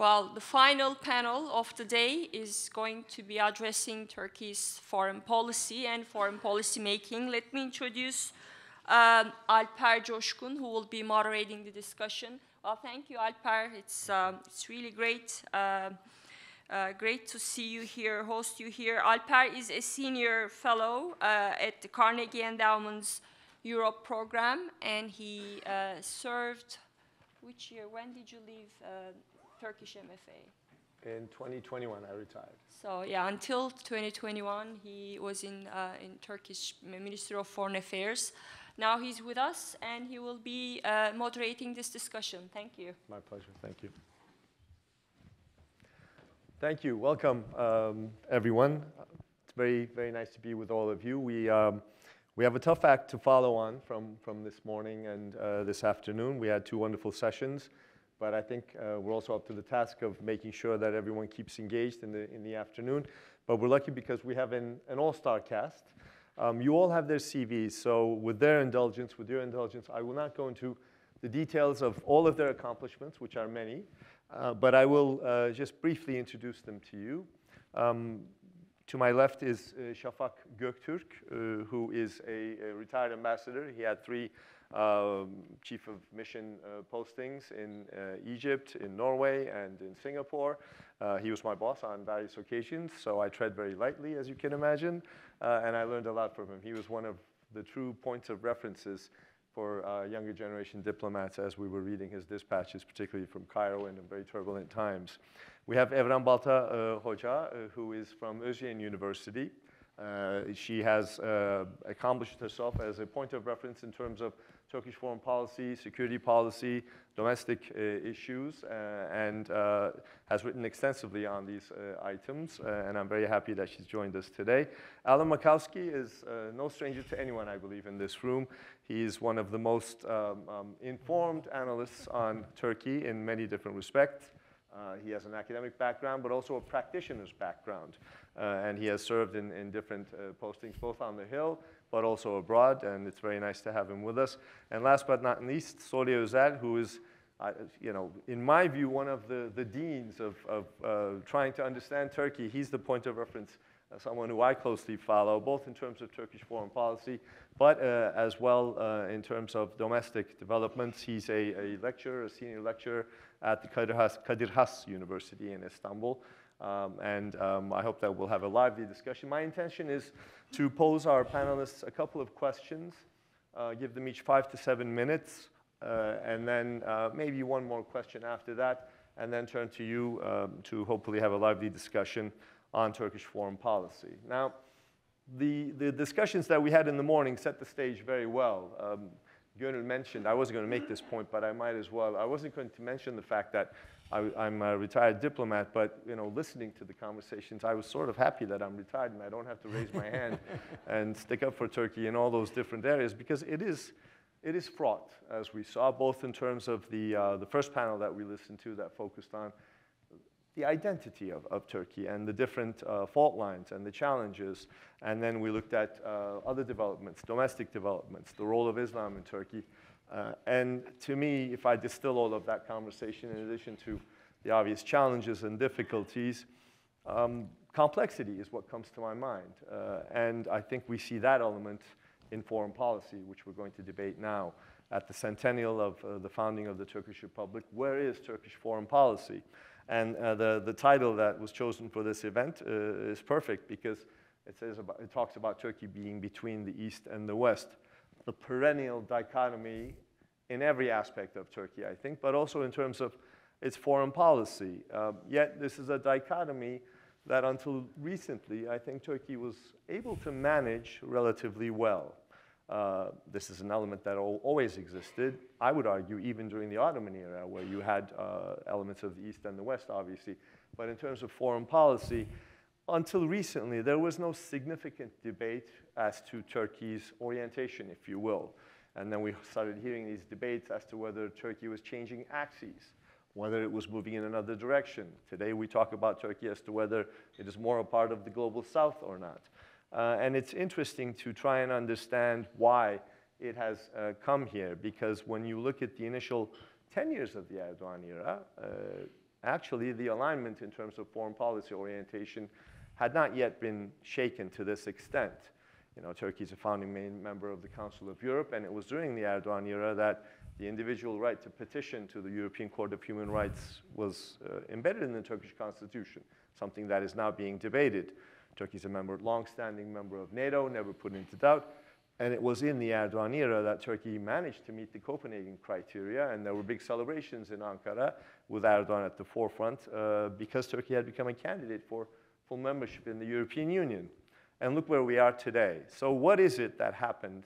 Well, the final panel of the day is going to be addressing Turkey's foreign policy and foreign policy making. Let me introduce um, Alper Coşkun, who will be moderating the discussion. Well, thank you, Alper. It's, um, it's really great. Uh, uh, great to see you here, host you here. Alper is a senior fellow uh, at the Carnegie Endowment's Europe program, and he uh, served, which year, when did you leave uh, Turkish MFA? In 2021, I retired. So yeah, until 2021, he was in, uh, in Turkish Ministry of Foreign Affairs. Now he's with us, and he will be uh, moderating this discussion. Thank you. My pleasure. Thank you. Thank you. Welcome, um, everyone. It's very, very nice to be with all of you. We, um, we have a tough act to follow on from, from this morning and uh, this afternoon. We had two wonderful sessions but I think uh, we're also up to the task of making sure that everyone keeps engaged in the, in the afternoon. But we're lucky because we have an, an all-star cast. Um, you all have their CVs, so with their indulgence, with your indulgence, I will not go into the details of all of their accomplishments, which are many, uh, but I will uh, just briefly introduce them to you. Um, to my left is uh, Shafak Göktürk, uh, who is a, a, retired ambassador. He had three um, chief of mission uh, postings in uh, Egypt, in Norway, and in Singapore. Uh, he was my boss on various occasions, so I tread very lightly, as you can imagine, uh, and I learned a lot from him. He was one of the true points of references for uh, younger generation diplomats as we were reading his dispatches, particularly from Cairo in very turbulent times. We have Evren Balta uh, Hoca, who is from Özyeğin University. She has accomplished herself as a point of reference in terms of Turkish foreign policy, security policy, domestic uh, issues, uh, and uh, has written extensively on these uh, items, and I'm very happy that she's joined us today. Alan Makovsky is no stranger to anyone, I believe, in this room. He is one of the most um, um, informed analysts on Turkey in many different respects. Uh, he has an academic background, but also a practitioner's background. Uh, and he has served in, in different uh, postings, both on the Hill, but also abroad. And it's very nice to have him with us. And last but not least, Özel, who is, you know, in my view, one of the, the deans of, of uh, trying to understand Turkey. He's the point of reference uh, someone who I closely follow, both in terms of Turkish foreign policy, but uh, as well uh, in terms of domestic developments. He's a, a, lecturer, a senior lecturer at the Kadir Has, Kadir Has University in Istanbul. Um, and um, I hope that we'll have a lively discussion. My intention is to pose our panelists a couple of questions, uh, give them each five to seven minutes, uh, and then uh, maybe one more question after that, and then turn to you um, to hopefully have a lively discussion on Turkish foreign policy. Now, the, the discussions that we had in the morning set the stage very well. Um, Gönül mentioned, I wasn't going to make this point, but I might as well. I wasn't going to mention the fact that I, am a retired diplomat, but you know, listening to the conversations, I was sort of happy that I'm retired and I don't have to raise my hand and stick up for Turkey in all those different areas because it is, it is fraught, as we saw, both in terms of the, uh, the first panel that we listened to that focused on the identity of, of Turkey and the different uh, fault lines and the challenges. And then we looked at uh, other developments, domestic developments, the role of Islam in Turkey. Uh, and to me, if I distill all of that conversation, in addition to the obvious challenges and difficulties, um, complexity is what comes to my mind. Uh, and I think we see that element in foreign policy, which we're going to debate now. At the centennial of uh, the founding of the Turkish Republic, where is Turkish foreign policy? And uh, the, the title that was chosen for this event uh, is perfect because it, says about, it talks about Turkey being between the East and the West. The perennial dichotomy in every aspect of Turkey, I think, but also in terms of its foreign policy. Uh, yet this is a dichotomy that until recently, I think Turkey was able to manage relatively well. Uh, this is an element that always existed. I would argue even during the Ottoman era, where you had uh, elements of the East and the West, obviously. But in terms of foreign policy, until recently, there was no significant debate as to Turkey's orientation, if you will. And then we started hearing these debates as to whether Turkey was changing axes, whether it was moving in another direction. Today we talk about Turkey as to whether it is more a part of the global south or not. Uh, and it's interesting to try and understand why it has uh, come here, because when you look at the initial 10 years of the Erdogan era, uh, actually the alignment in terms of foreign policy orientation had not yet been shaken to this extent. You know, Turkey is a founding member of the Council of Europe, and it was during the Erdogan era that the individual right to petition to the European Court of Human Rights was uh, embedded in the Turkish constitution, something that is now being debated. Turkey is a member, long-standing member of NATO, never put into doubt. And it was in the Erdogan era that Turkey managed to meet the Copenhagen criteria, and there were big celebrations in Ankara with Erdogan at the forefront uh, because Turkey had become a candidate for full membership in the European Union. And look where we are today. So what is it that happened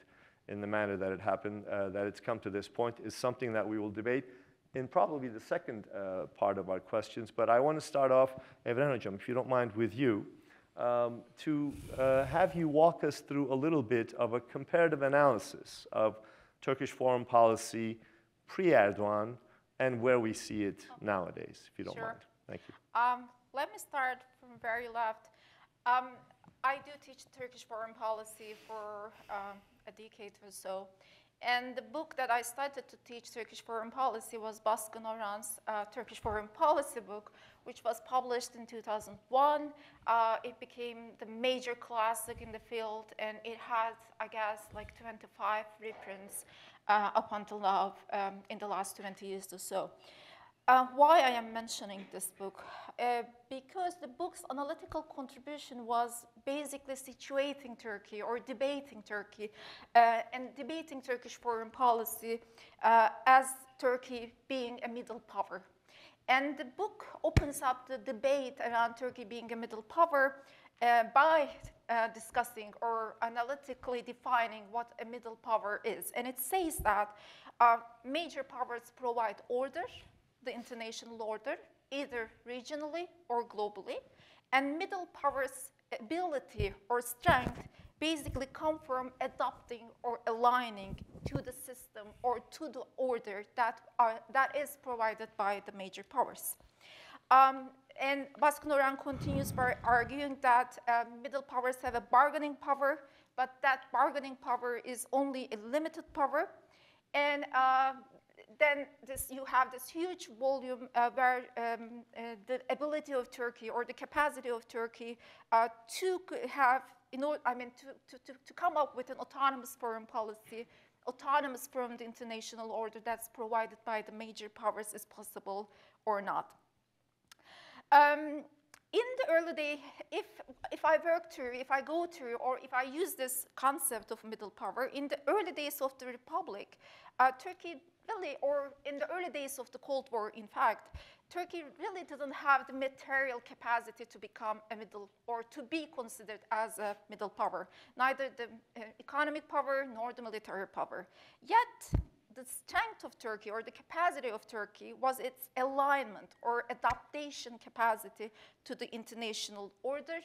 in the manner that it happened, uh, that it's come to this point, is something that we will debate in probably the second uh, part of our questions. But I want to start off, Evren Hocam, if you don't mind, with you, um, to uh, have you walk us through a little bit of a comparative analysis of Turkish foreign policy pre-Erdogan and where we see it nowadays, if you don't sure. mind. Thank you. Um, let me start from very left. Um, I do teach Turkish foreign policy for uh, a decade or so. And the book that I started to teach Turkish foreign policy was Baskın Oran's uh, Turkish foreign policy book, which was published in 2001. Uh, it became the major classic in the field, and it had, I guess, like 25 reprints uh, up until now um, in the last 20 years or so. Uh, why I am mentioning this book? Uh, because the book's analytical contribution was basically situating Turkey or debating Turkey uh, and debating Turkish foreign policy uh, as Turkey being a middle power. And the book opens up the debate around Turkey being a middle power uh, by uh, discussing or analytically defining what a middle power is. And it says that major powers provide order, the international order, either regionally or globally. And middle powers' ability or strength basically come from adopting or aligning to the system or to the order that, are, that is provided by the major powers. Um, and Baskın Oran continues by arguing that uh, middle powers have a bargaining power, but that bargaining power is only a limited power. And uh, then this, you have this huge volume uh, where um, uh, the ability of Turkey or the capacity of Turkey uh, to have, I mean, to, to, to come up with an autonomous foreign policy, autonomous from the international order that's provided by the major powers is possible or not. Um, in the early day, if, if I work through, if I go through, or if I use this concept of middle power, in the early days of the Republic, uh, Turkey really, or in the early days of the Cold War, in fact, Turkey really didn't have the material capacity to become a middle or to be considered as a middle power, neither the uh, economic power nor the military power. Yet, the strength of Turkey or the capacity of Turkey was its alignment or adaptation capacity to the international order,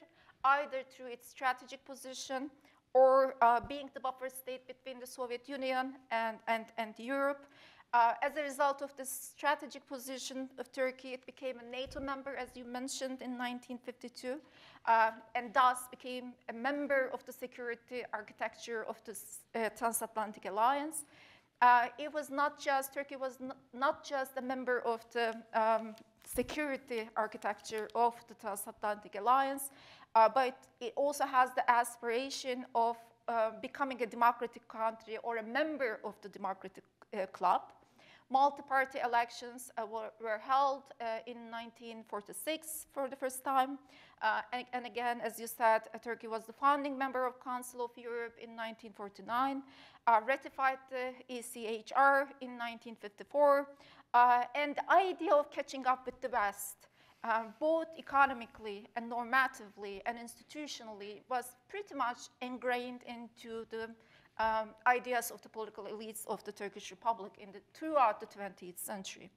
either through its strategic position or uh, being the buffer state between the Soviet Union and, and, and Europe. Uh, as a result of this strategic position of Turkey, it became a NATO member, as you mentioned, in 1952, uh, and thus became a member of the security architecture of the uh, transatlantic alliance. Uh, it was not just, Turkey was not just a member of the um, security architecture of the transatlantic alliance, uh, but it also has the aspiration of uh, becoming a democratic country or a member of the democratic uh, club. Multi-party elections uh, were, were, held uh, in 1946 for the first time. Uh, and, and, again, as you said, Turkey was the founding member of Council of Europe in 1949, ratified the ECHR in 1954, and the idea of catching up with the West um, both economically and normatively and institutionally, was pretty much ingrained into the um, ideas of the political elites of the Turkish Republic in the, throughout the 20th century.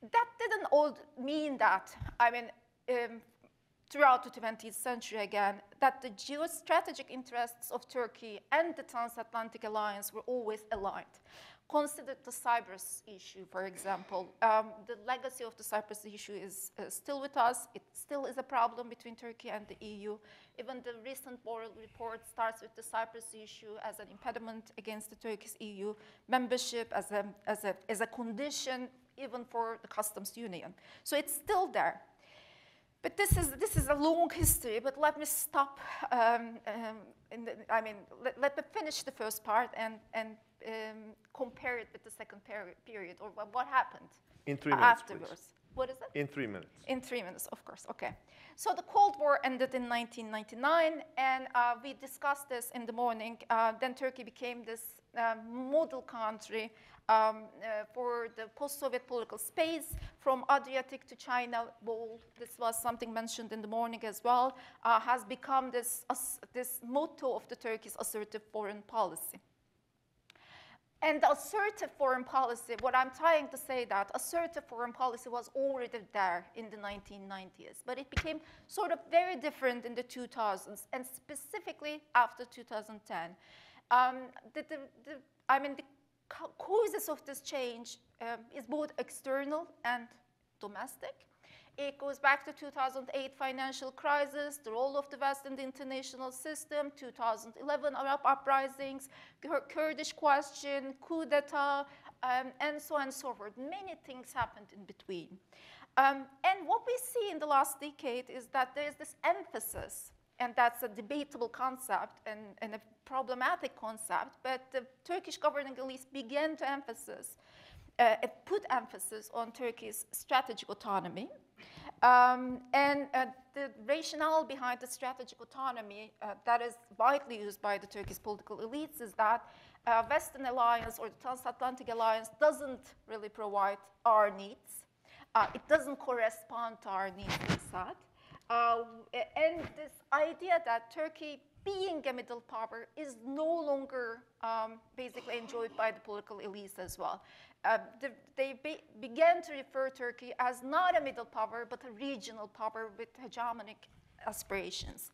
That didn't all mean that, I mean, um, throughout the 20th century again, that the geostrategic interests of Turkey and the transatlantic alliance were always aligned. Consider the Cyprus issue, for example. Um, the legacy of the Cyprus issue is uh, still with us. It still is a problem between Turkey and the EU. Even the recent Borrell report starts with the Cyprus issue as an impediment against the Turkish EU membership, as a, as a, as a condition even for the customs union. So it's still there. But this is, this is a long history, but let me stop, um, um, the, I mean, let, let, me finish the first part and, and um, compare it with the second peri period, or what happened In three minutes, afterwards. Please. What is it? In three minutes. In three minutes, of course, okay. So the Cold War ended in 1999, and uh, we discussed this in the morning. Uh, then Turkey became this uh, model country um, uh, for the post-Soviet political space from Adriatic to China Wall. This was something mentioned in the morning as well, uh, has become this, this motto of the Turkish assertive foreign policy. And the assertive foreign policy, what I'm trying to say that assertive foreign policy was already there in the 1990s, but it became sort of very different in the 2000s, and specifically after 2010. Um, the, the, the, I mean, the causes of this change um, is both external and domestic. It goes back to 2008 financial crisis, the role of the West in the international system, 2011 Arab uprisings, Kurdish question, coup d'etat, um, and so on and so forth. Many things happened in between. Um, and what we see in the last decade is that there's this emphasis and that's a debatable concept and, and, a problematic concept, but the Turkish governing elites began to emphasize, uh, put emphasis on Turkey's strategic autonomy. Um, and uh, the rationale behind the strategic autonomy uh, that is widely used by the Turkish political elites is that uh, Western alliance or the transatlantic alliance doesn't really provide our needs. Uh, it doesn't correspond to our needs, said. Uh, and this idea that Turkey being a middle power is no longer um, basically enjoyed by the political elites as well. Uh, the, they be began to refer Turkey as not a middle power, but a regional power with hegemonic aspirations.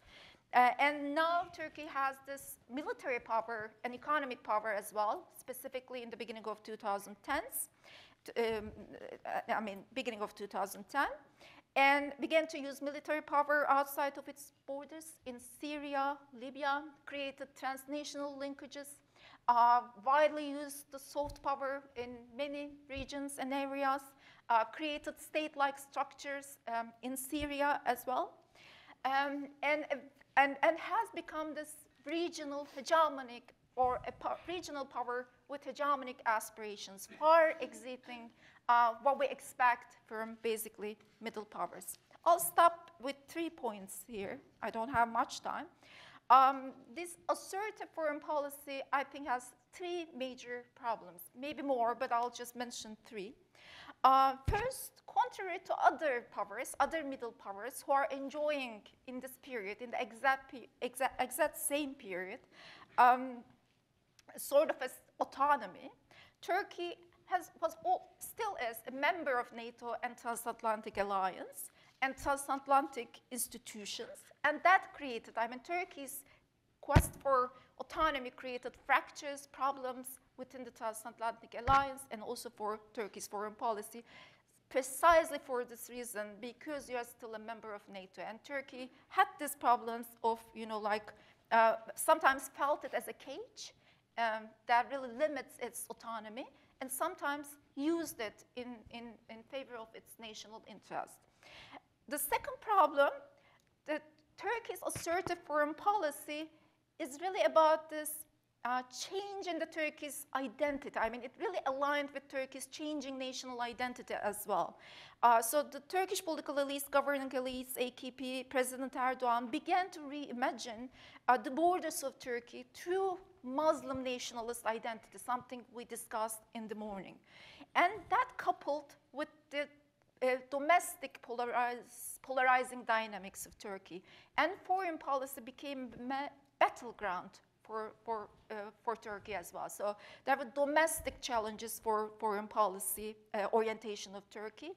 Uh, and now Turkey has this military power and economic power as well, specifically in the beginning of 2010s, um, I mean, beginning of 2010 and began to use military power outside of its borders in Syria, Libya, created transnational linkages, uh, widely used the soft power in many regions and areas, uh, created state-like structures um, in Syria as well, um, and, and, and has become this regional hegemonic or a regional power with hegemonic aspirations, far exceeding uh, what we expect from basically middle powers. I'll stop with three points here. I don't have much time. Um, this assertive foreign policy, I think, has three major problems, maybe more, but I'll just mention three. Uh, first, contrary to other powers, other middle powers who are enjoying in this period, in the exact, exact, exact same period, um, sort of autonomy, Turkey has, was all, still is a member of NATO and transatlantic alliance and transatlantic institutions. And that created, I mean, Turkey's quest for autonomy created fractures, problems within the transatlantic alliance and also for Turkey's foreign policy precisely for this reason, because you are still a member of NATO. And Turkey had these problems of, you know, like uh, sometimes felt it as a cage um, that really limits its autonomy and sometimes used it in, in, in favor of its national interest. The second problem, that Turkey's assertive foreign policy is really about this uh, change in the Turkey's identity. I mean, it really aligned with Turkey's changing national identity as well. Uh, so the Turkish political elites, governing elites, AKP, President Erdogan began to reimagine uh, the borders of Turkey through Muslim nationalist identity, something we discussed in the morning. And that coupled with the domestic polarize, polarizing dynamics of Turkey and foreign policy became battleground for, for, uh, for Turkey as well. So there were domestic challenges for foreign policy uh, orientation of Turkey.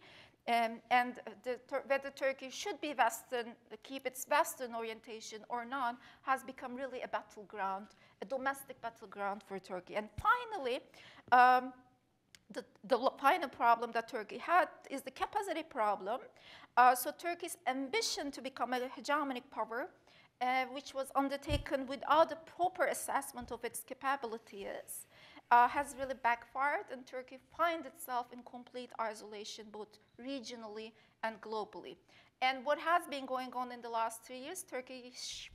Um, and the, whether Turkey should be Western, keep its Western orientation or not, has become really a battleground, a domestic battleground for Turkey. And finally, um, the, the, final problem that Turkey had is the capacity problem. Uh, so Turkey's ambition to become a hegemonic power, uh, which was undertaken without a proper assessment of its capabilities, uh, has really backfired, and Turkey finds itself in complete isolation, both regionally and globally. And what has been going on in the last three years, Turkish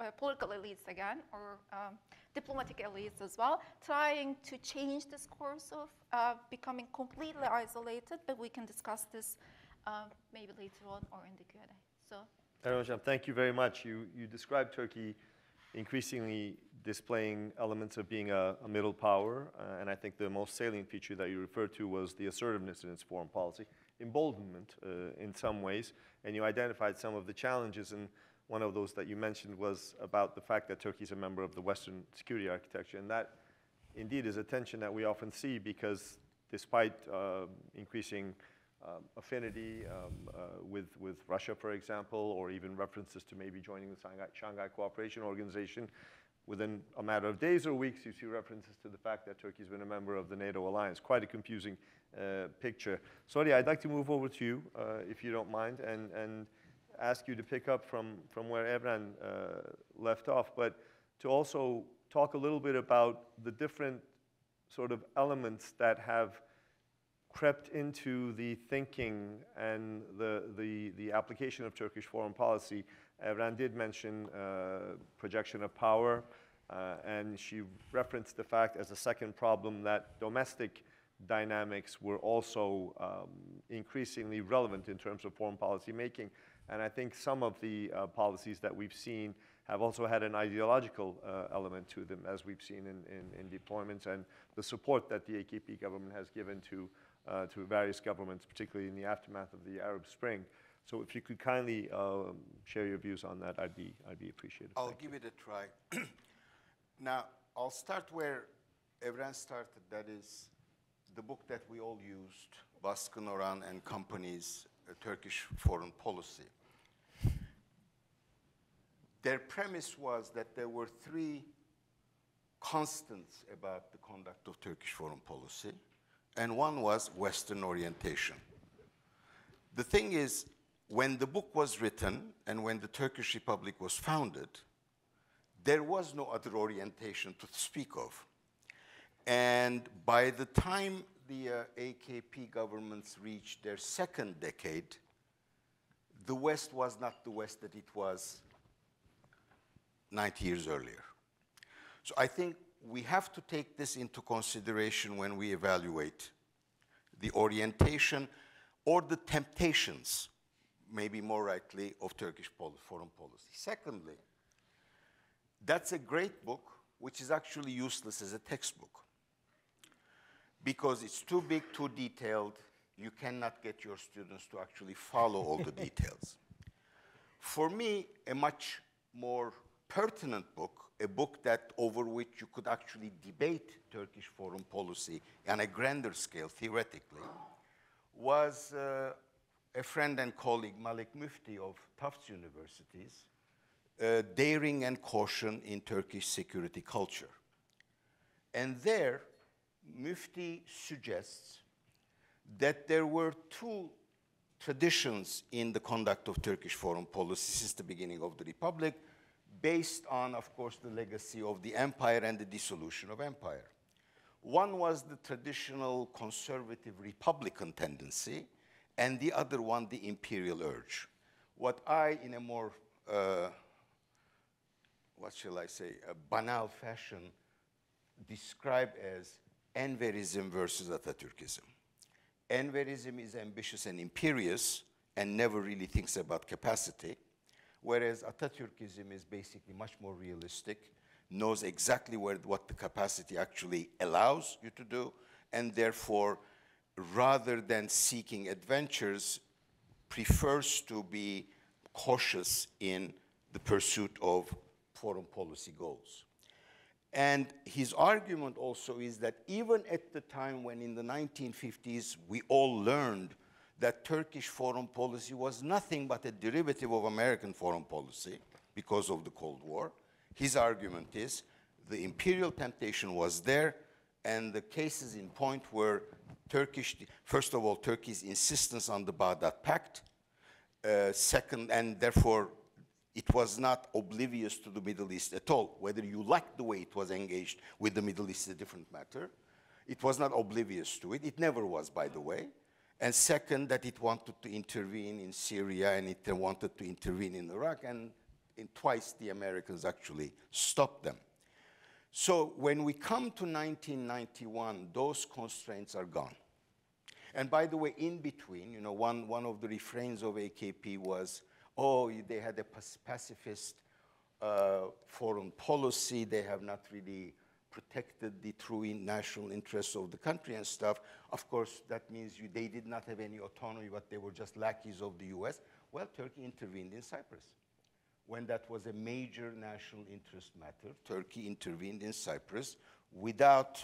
uh, political elites again, or um, diplomatic elites as well, trying to change this course of uh, becoming completely isolated, but we can discuss this uh, maybe later on or in the Q&A. So, Erhan thank you very much. You, you described Turkey increasingly displaying elements of being a, a middle power, uh, and I think the most salient feature that you referred to was the assertiveness in its foreign policy, emboldenment uh, in some ways, and you identified some of the challenges, and one of those that you mentioned was about the fact that Turkey is a member of the Western security architecture, and that indeed is a tension that we often see because despite uh, increasing um, affinity um, uh, with, with Russia, for example, or even references to maybe joining the Shanghai, Shanghai Cooperation Organization. Within a matter of days or weeks, you see references to the fact that Turkey's been a member of the NATO alliance. Quite a confusing uh, picture. Soli, I'd like to move over to you, uh, if you don't mind, and, and ask you to pick up from, from where Evren uh, left off, but to also talk a little bit about the different sort of elements that have crept into the thinking and the, the, the application of Turkish foreign policy. Evren did mention uh, projection of power, uh, and she referenced the fact as a second problem that domestic dynamics were also um, increasingly relevant in terms of foreign policy making. And I think some of the uh, policies that we've seen have also had an ideological uh, element to them, as we've seen in, in, in, deployments and the support that the AKP government has given to uh, to various governments, particularly in the aftermath of the Arab Spring. So if you could kindly um, share your views on that, I'd be, I'd be appreciative. I'll Thank give you. it a try. now, I'll start where Evren started, that is the book that we all used, Baskın Oran and Company's uh, Turkish Foreign Policy. Their premise was that there were three constants about the conduct of Turkish foreign policy and one was Western orientation. The thing is, when the book was written and when the Turkish Republic was founded, there was no other orientation to speak of. And by the time the uh, AKP governments reached their second decade, the West was not the West that it was 90 years earlier. So I think we have to take this into consideration when we evaluate the orientation or the temptations, maybe more rightly, of Turkish foreign policy. Secondly, that's a great book, which is actually useless as a textbook because it's too big, too detailed. You cannot get your students to actually follow all the details. For me, a much more pertinent book a book that over which you could actually debate Turkish foreign policy on a grander scale, theoretically, was uh, a friend and colleague, Malik Mufti of Tufts Universities, uh, Daring and Caution in Turkish Security Culture. And there, Mufti suggests that there were two traditions in the conduct of Turkish foreign policy since the beginning of the Republic based on, of course, the legacy of the empire and the dissolution of empire. One was the traditional conservative republican tendency, and the other one, the imperial urge. What I, in a more, uh, what shall I say, a banal fashion, describe as Enverism versus Atatürkism. Enverism is ambitious and imperious and never really thinks about capacity whereas Atatürkism is basically much more realistic, knows exactly where, what the capacity actually allows you to do, and therefore, rather than seeking adventures, prefers to be cautious in the pursuit of foreign policy goals. And his argument also is that even at the time when in the 1950s we all learned that Turkish foreign policy was nothing but a derivative of American foreign policy because of the Cold War. His argument is the imperial temptation was there, and the cases in point were Turkish, first of all, Turkey's insistence on the Baghdad Pact, uh, second, and therefore It was not oblivious to the Middle East at all. Whether you liked the way it was engaged with the Middle East is a different matter. It was not oblivious to it. It never was, by the way. And second, that it wanted to intervene in Syria and it wanted to intervene in Iraq, and in twice the Americans actually stopped them. So when we come to 1991, those constraints are gone. And by the way, in between, you know, one, one of the refrains of AKP was, oh, they had a pacifist uh, foreign policy, they have not really protected the true national interests of the country and stuff. Of course, that means you, they did not have any autonomy, but they were just lackeys of the US. Well, Turkey intervened in Cyprus. When that was a major national interest matter, Turkey intervened in Cyprus without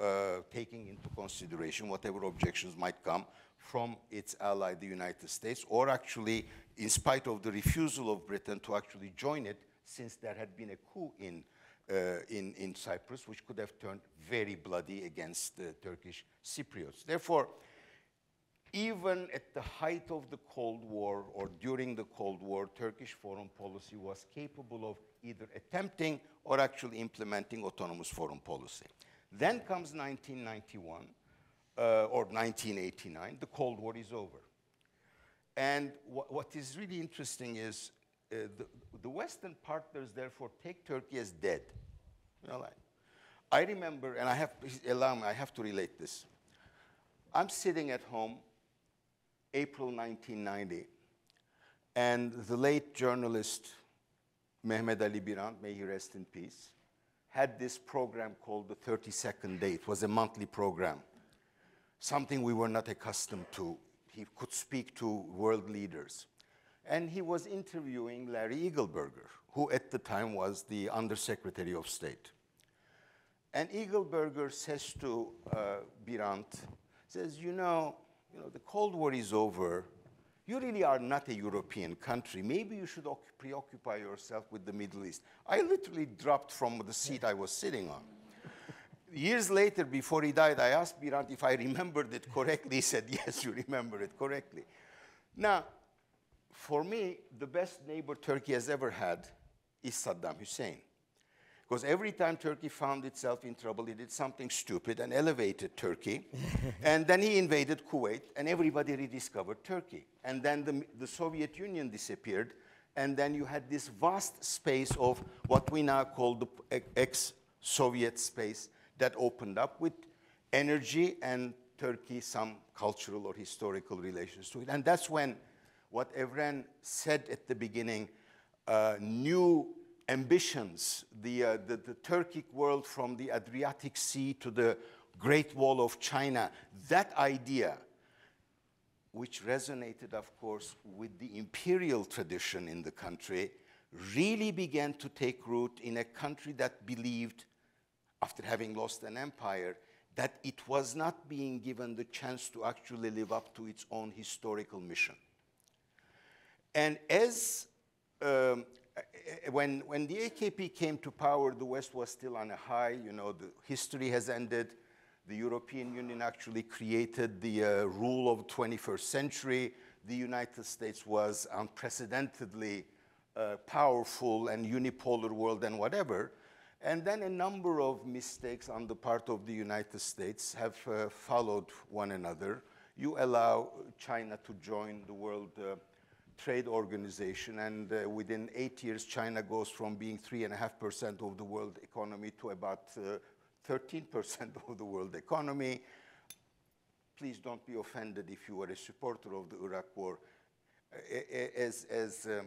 uh, taking into consideration whatever objections might come from its ally, the United States, or actually, in spite of the refusal of Britain to actually join it, since there had been a coup in, in, in Cyprus, which could have turned very bloody against the Turkish Cypriots. Therefore, even at the height of the Cold War or during the Cold War, Turkish foreign policy was capable of either attempting or actually implementing autonomous foreign policy. Then comes 1991 uh, or 1989, the Cold War is over. And wh what is really interesting is uh, Uh, the, the, Western partners, therefore, take Turkey as dead. You know, like, I remember, and I have, allow me, I have to relate this. I'm sitting at home, April 1990, and the late journalist Mehmet Ali Birand, may he rest in peace, had this program called the 30 Second Day. It was a monthly program, something we were not accustomed to. He could speak to world leaders. And he was interviewing Larry Eagleburger, who at the time was the Undersecretary of State. And Eagleburger says to uh, Birand, says, you know, you know, the Cold War is over you really are not a European country. Maybe you should preoccupy yourself with the Middle East. I literally dropped from the seat I was sitting on. Years later, before he died, I asked Birand if I remembered it correctly. He said, Yes, you remember it correctly. Now, for me, the best neighbor Turkey has ever had is Saddam Hussein. Because every time Turkey found itself in trouble, he did something stupid and elevated Turkey. and then he invaded Kuwait, and everybody rediscovered Turkey. And then the, the Soviet Union disappeared, and then you had this vast space of what we now call the ex Soviet space that opened up with energy and Turkey some cultural or historical relations to it. And that's when what Evren said at the beginning, uh, new ambitions, the, uh, the, the Turkic world from the Adriatic Sea to the Great Wall of China, that idea, which resonated, of course, with the imperial tradition in the country, really began to take root in a country that believed, after having lost an empire, that it was not being given the chance to actually live up to its own historical mission. And as um, when, when the AKP came to power, the West was still on a high. You know, the history has ended. The European Union actually created the uh, rule of 21st century. The United States was unprecedentedly uh, powerful and unipolar world and whatever. And then a number of mistakes on the part of the United States have uh, followed one another. You allow China to join the World uh, Trade Organization, and uh, within eight years, China goes from being 3.5% of the world economy to about 13% uh, of the world economy. Please don't be offended if you are a supporter of the Iraq War. As, as uh,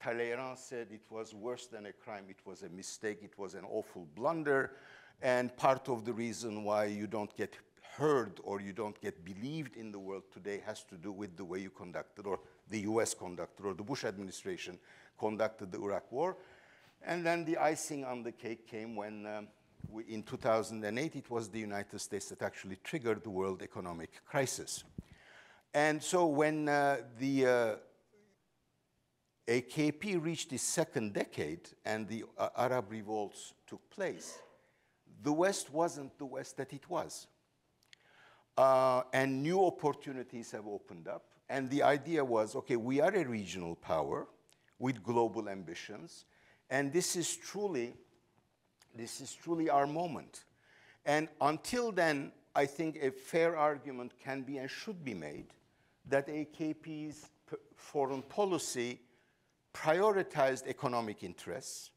Talleyrand said, it was worse than a crime. It was a mistake. It was an awful blunder. And part of the reason why you don't get heard or you don't get believed in the world today has to do with the way you conducted or the US conducted or the Bush administration conducted the Iraq war. And then the icing on the cake came when um, we, in 2008 it was the United States that actually triggered the world economic crisis. And so when uh, the uh, AKP reached its second decade and the uh, Arab revolts took place, the West wasn't the West that it was. Uh, and new opportunities have opened up. And the idea was, okay, we are a regional power. with global ambitions. And this is truly, this is truly our moment. And until then, I think a fair argument can be and should be made that AKP's foreign policy prioritized economic interess.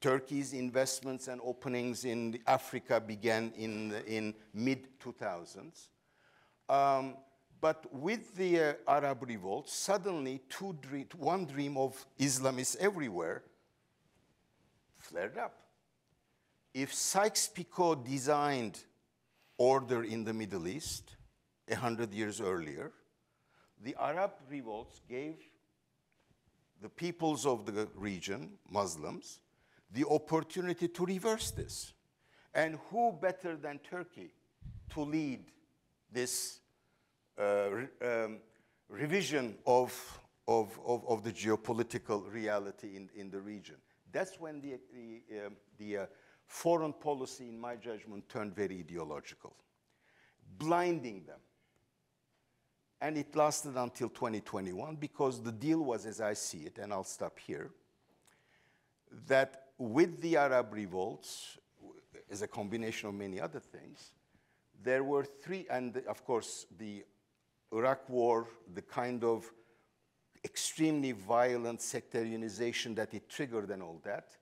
Turkey's investments and openings in Africa began in, in mid-2000s. Um, but with the uh, Arab revolt, suddenly dream, one dream of Islamists everywhere flared up. If Sykes-Picot designed order in the Middle East a hundred years earlier, the Arab revolts gave the peoples of the region, Muslims, the opportunity to reverse this. And who better than Turkey to lead this uh, re um, revision of, of, of, of, the geopolitical reality in, in the region? That's when the, the, um, the uh, foreign policy, in my judgment, turned very ideological, blinding them. And it lasted until 2021 because the deal was, as I see it, and I'll stop here, that with the Arab revolts, as a combination of many other things, there were three, and of course, the Iraq war, the kind of extremely violent sectarianization that it triggered and all that,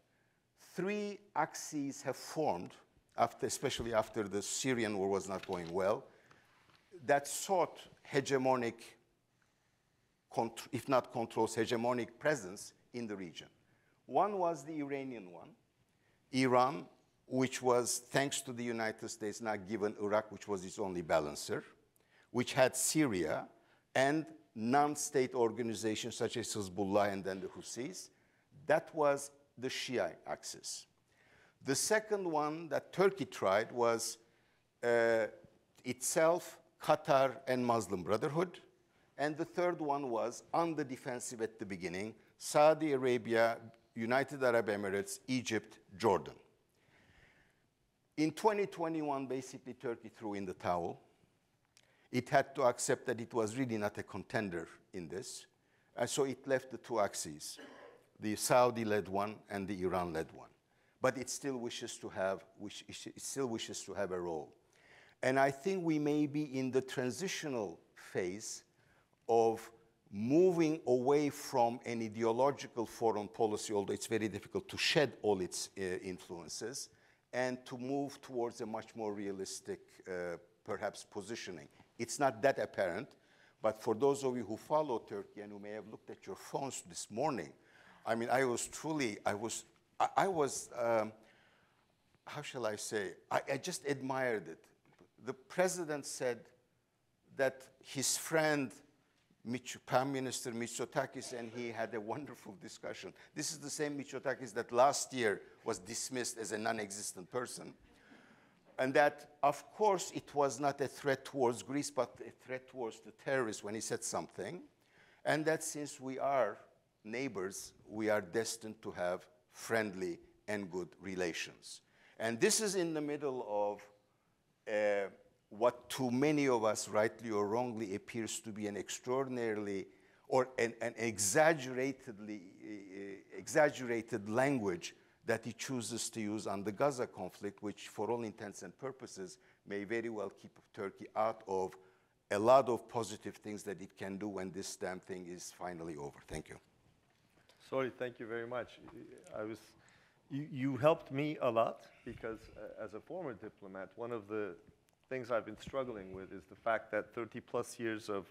three axes have formed, after, especially after the Syrian war was not going well, that sought hegemonic, if not controls, hegemonic presence in the region. One was the Iranian one, Iran, which was, thanks to the United States, not given Iraq, which was its only balancer, which had Syria and non-state organizations such as Hezbollah and then the Houthis. That was the Shia axis. The second one that Turkey tried was uh, itself Qatar and Muslim Brotherhood. And the third one was on the defensive at the beginning, Saudi Arabia, United Arab Emirates, Egypt, Jordan. In 2021, basically, Turkey threw in the towel. It had to accept that it was really not a contender in this. And so it left the two axes, the Saudi-led one and the Iran-led one. But it still wishes to have, it still wishes to have a role. And I think we may be in the transitional phase of moving away from an ideological foreign policy, although it's very difficult to shed all its uh, influences, and to move towards a much more realistic, uh, perhaps, positioning. It's not that apparent, but for those of you who follow Turkey and who may have looked at your phones this morning, I mean, I was truly, I was, I, I was, um, how shall I say, I, I just admired it the president said that his friend, Prime Minister Mitsotakis, and he had a wonderful discussion. This is the same Mitsotakis that last year was dismissed as a non-existent person. And that, of course, it was not a threat towards Greece, but a threat towards the terrorists when he said something. And that since we are neighbors, we are destined to have friendly and good relations. And this is in the middle of uh, what to many of us, rightly or wrongly, appears to be an extraordinarily or an, an exaggeratedly uh, exaggerated language that he chooses to use on the Gaza conflict, which for all intents and purposes may very well keep Turkey out of a lot of positive things that it can do when this damn thing is finally over. Thank you. Soli, thank you very much. I was, you, you helped me a lot because uh, as a former diplomat, one of the things I've been struggling with is the fact that 30 plus years of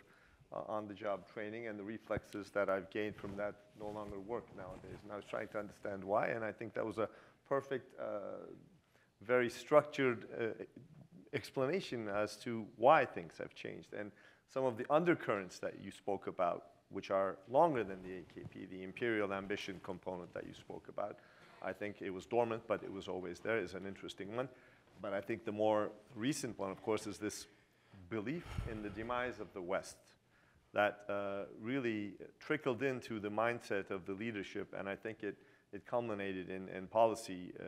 uh, on-the-job training and the reflexes that I've gained from that no longer work nowadays. And I was trying to understand why, and I think that was a perfect, uh, very structured uh, explanation as to why things have changed. And some of the undercurrents that you spoke about, which are longer than the AKP, the imperial ambition component that you spoke about, I think it was dormant, but it was always there, is an interesting one. But I think the more recent one, of course, is this belief in the demise of the West that uh, really trickled into the mindset of the leadership, and I think it, it culminated in, in policy uh,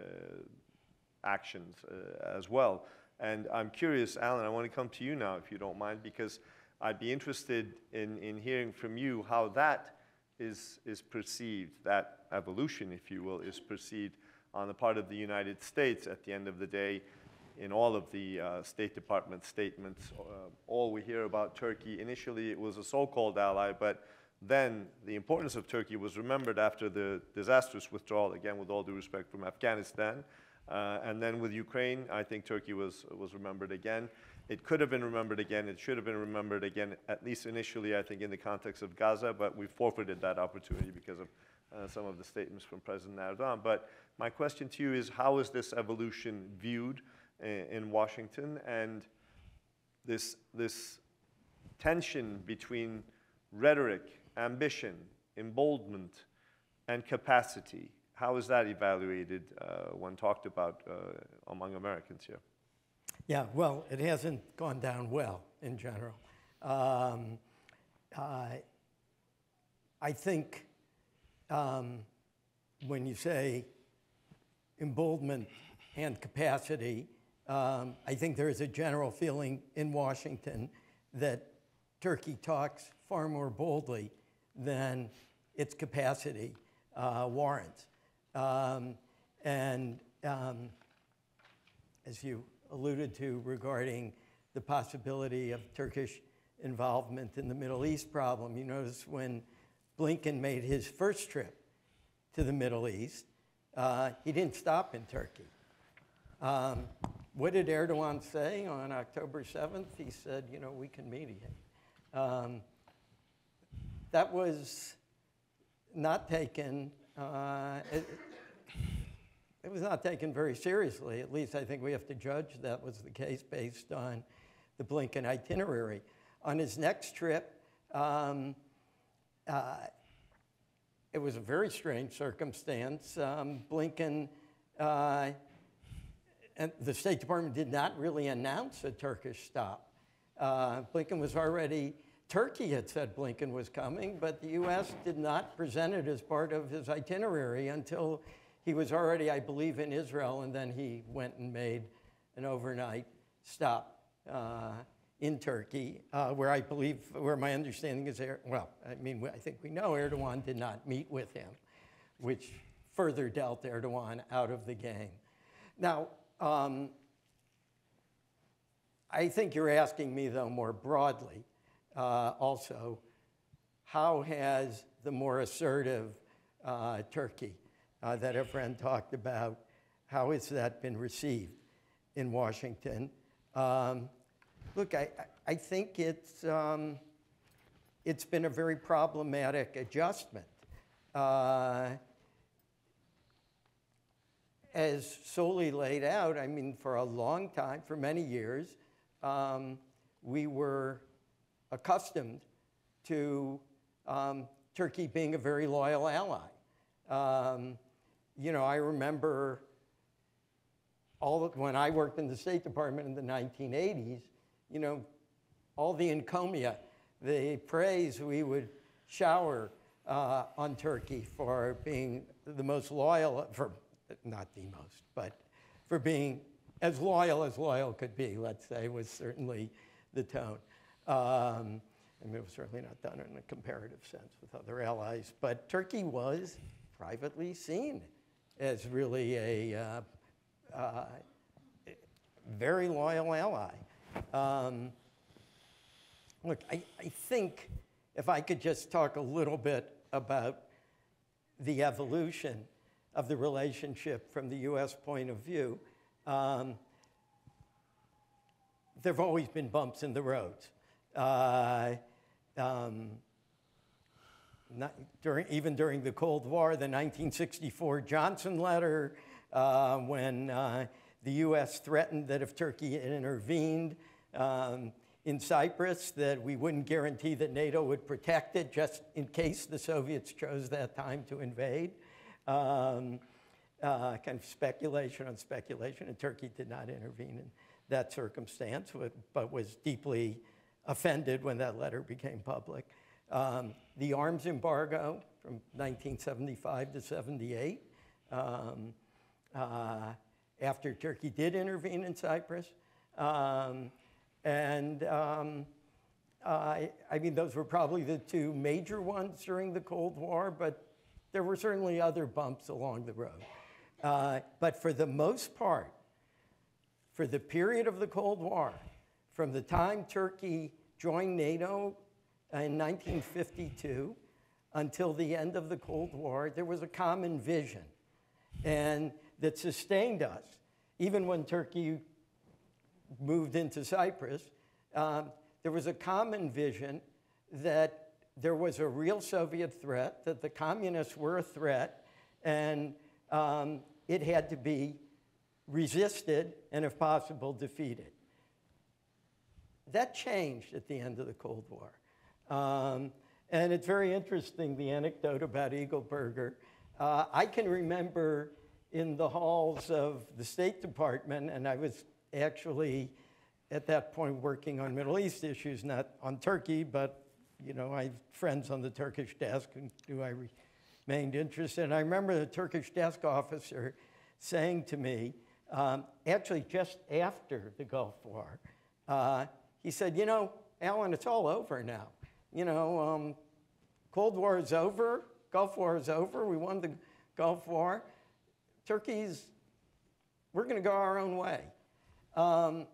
actions uh, as well. And I'm curious, Alan, I want to come to you now, if you don't mind, because I'd be interested in, in hearing from you how that is, is perceived, that evolution, if you will, is perceived on the part of the United States at the end of the day in all of the uh, State Department statements. Uh, all we hear about Turkey, initially it was a so-called ally, but then the importance of Turkey was remembered after the disastrous withdrawal, again with all due respect, from Afghanistan. Uh, and then with Ukraine, I think Turkey was, was remembered again. It could have been remembered again. It should have been remembered again, at least initially, I think, in the context of Gaza, but we forfeited that opportunity because of uh, some of the statements from President Erdogan. But my question to you is how is this evolution viewed in, in Washington and this, this tension between rhetoric, ambition, emboldenment, and capacity? How is that evaluated uh, when talked about uh, among Americans here? Yeah, well, it hasn't gone down well in general. Um, uh, I think um, when you say emboldenment and capacity, um, I think there is a general feeling in Washington that Turkey talks far more boldly than its capacity uh, warrants. Um, and um, as you alluded to regarding the possibility of Turkish involvement in the Middle East problem. You notice when Blinken made his first trip to the Middle East, uh, he didn't stop in Turkey. Um, what did Erdogan say on October 7th? He said, you know, we can mediate. Um, that was not taken. Uh, it, it was not taken very seriously. At least I think we have to judge that was the case based on the Blinken itinerary. On his next trip, um, uh, it was a very strange circumstance. Um, Blinken uh, and the State Department did not really announce a Turkish stop. Uh, Blinken was already, Turkey had said Blinken was coming, but the U.S. did not present it as part of his itinerary until he was already, I believe, in Israel, and then he went and made an overnight stop uh, in Turkey, uh, where I believe, where my understanding is, well, I mean, I think we know Erdogan did not meet with him, which further dealt Erdogan out of the game. Now, um, I think you're asking me, though, more broadly, uh, also, how has the more assertive uh, Turkey uh, that a friend talked about. How has that been received in Washington? Um, look, I, I think it's, um, it's been a very problematic adjustment. As Soli laid out, I mean, for a long time, for many years, um, we were accustomed to um, Turkey being a very loyal ally. Um, you know, I remember all when I worked in the State Department in the 1980s, you know, all the encomia, the praise we would shower uh, on Turkey for being the most loyal, for not the most, but for being as loyal as loyal could be, let's say, was certainly the tone. Um, mean, it was certainly not done in a comparative sense with other allies, but Turkey was privately seen as really a uh, uh, very loyal ally. Um, look, I, I think if I could just talk a little bit about the evolution of the relationship from the US point of view, um, there have always been bumps in the roads. Uh, um, during, even during the Cold War, the 1964 Johnson letter, uh, when uh, the U.S. threatened that if Turkey intervened um, in Cyprus, that we wouldn't guarantee that NATO would protect it just in case the Soviets chose that time to invade. Um, uh, kind of speculation on speculation, and Turkey did not intervene in that circumstance, but was deeply offended when that letter became public. Um, the arms embargo from 1975 to 78, um, uh, after Turkey did intervene in Cyprus, um, and um, uh, I mean, those were probably the two major ones during the Cold War, but there were certainly other bumps along the road. Uh, but for the most part, for the period of the Cold War, from the time Turkey joined NATO in 1952 until the end of the Cold War, there was a common vision and that sustained us. Even when Turkey moved into Cyprus, um, there was a common vision that there was a real Soviet threat, that the communists were a threat, and um, it had to be resisted and, if possible, defeated. That changed at the end of the Cold War. Um, and it's very interesting, the anecdote about Eagleburger. Uh, I can remember in the halls of the State Department, and I was actually at that point working on Middle East issues, not on Turkey, but you know, I had friends on the Turkish desk who I remained interested And I remember the Turkish desk officer saying to me, um, actually just after the Gulf War, uh, he said, you know, Alan, it's all over now. You know, um, Cold War is over, Gulf War is over, we won the Gulf War. Turkey's, we're going to go our own way. Um,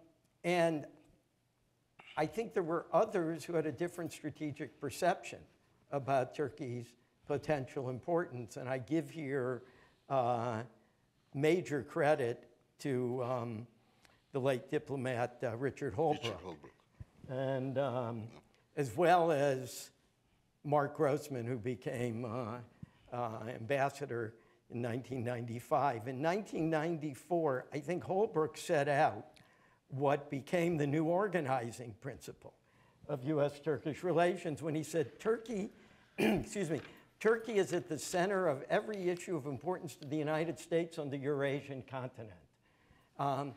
and I think there were others who had a different strategic perception about Turkey's potential importance. And I give here uh, major credit to um, the late diplomat uh, Richard Holbrooke. Richard Holbrooke. And um, as well as Marc Grossman, who became uh, uh, ambassador in 1995. In 1994, I think Holbrooke set out what became the new organizing principle of US Turkish relations when he said Turkey, excuse me, Turkey is at the center of every issue of importance to the United States on the Eurasian continent. Um,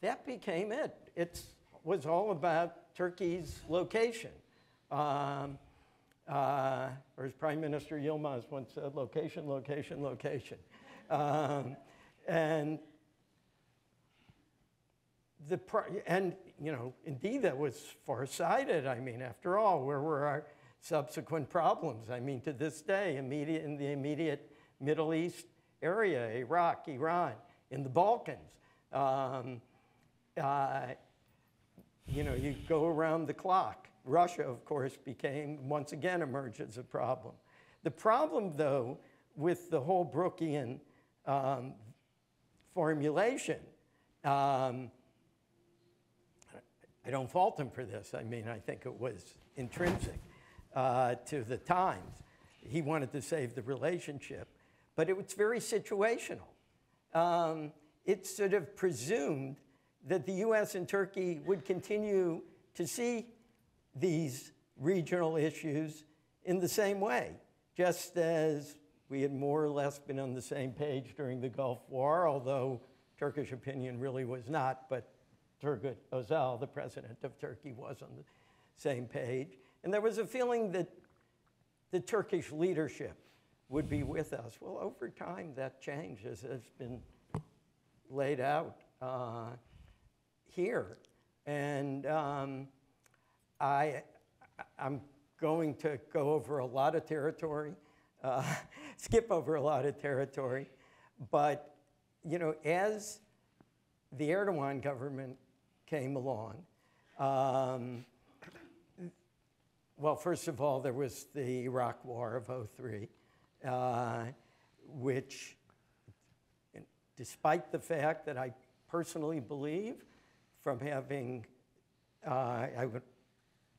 that became it. It was all about Turkey's location. Um, uh, or as Prime Minister Yilmaz once said, location, location, location. Um, and the and you know indeed that was far-sighted. I mean, after all, where were our subsequent problems? I mean, to this day, immediate in the immediate Middle East area, Iraq, Iran, in the Balkans. Um, uh, you know, you go around the clock. Russia, of course, became once again emerged as a problem. The problem, though, with the Holbrookian um, formulation um, I don't fault him for this. I mean, I think it was intrinsic uh, to the times. He wanted to save the relationship, but it was very situational. Um, it sort of presumed that the US and Turkey would continue to see these regional issues in the same way, just as we had more or less been on the same page during the Gulf War, although Turkish opinion really was not, but Turgut Özal, the president of Turkey, was on the same page. And there was a feeling that the Turkish leadership would be with us. Well, over time, that change has, has been laid out uh, here. And um, I, I'm going to go over a lot of territory, uh, skip over a lot of territory. But, you know, as the Erdogan government came along. Um, well, first of all, there was the Iraq War of 03, uh, which, despite the fact that I personally believe from having, uh, I would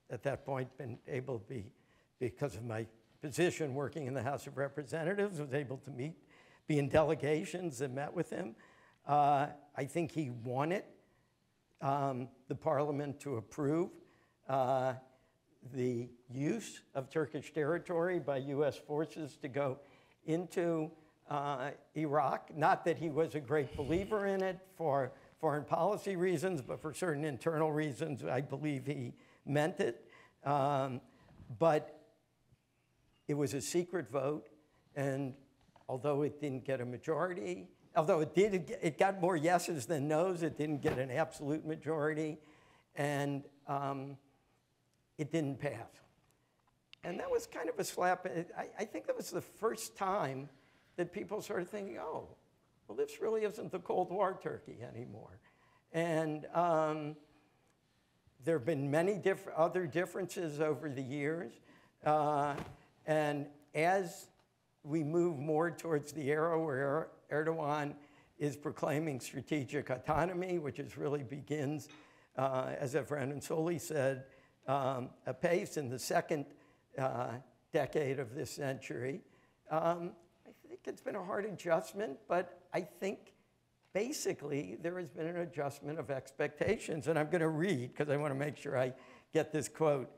at that point been able to be, because of my position working in the House of Representatives, was able to meet, be in delegations and met with him. Uh, I think he won it um, the parliament to approve uh, the use of Turkish territory by US forces to go into uh, Iraq. Not that he was a great believer in it for foreign policy reasons, but for certain internal reasons, I believe he meant it. Um, but it was a secret vote, and although it didn't get a majority, although it did, it got more yeses than nos. It didn't get an absolute majority, and um, it didn't pass. And that was kind of a slap. I, I think that was the first time that people started thinking, oh, well, this really isn't the Cold War Turkey anymore. And um, there have been many diff- other differences over the years. Uh, and as we move more towards the era where Erdogan is proclaiming strategic autonomy, which is really begins, uh, as Efren Soli said, um, apace in the second uh, decade of this century. Um, I think it's been a hard adjustment, but I think basically there has been an adjustment of expectations. And I'm going to read because I want to make sure I get this quote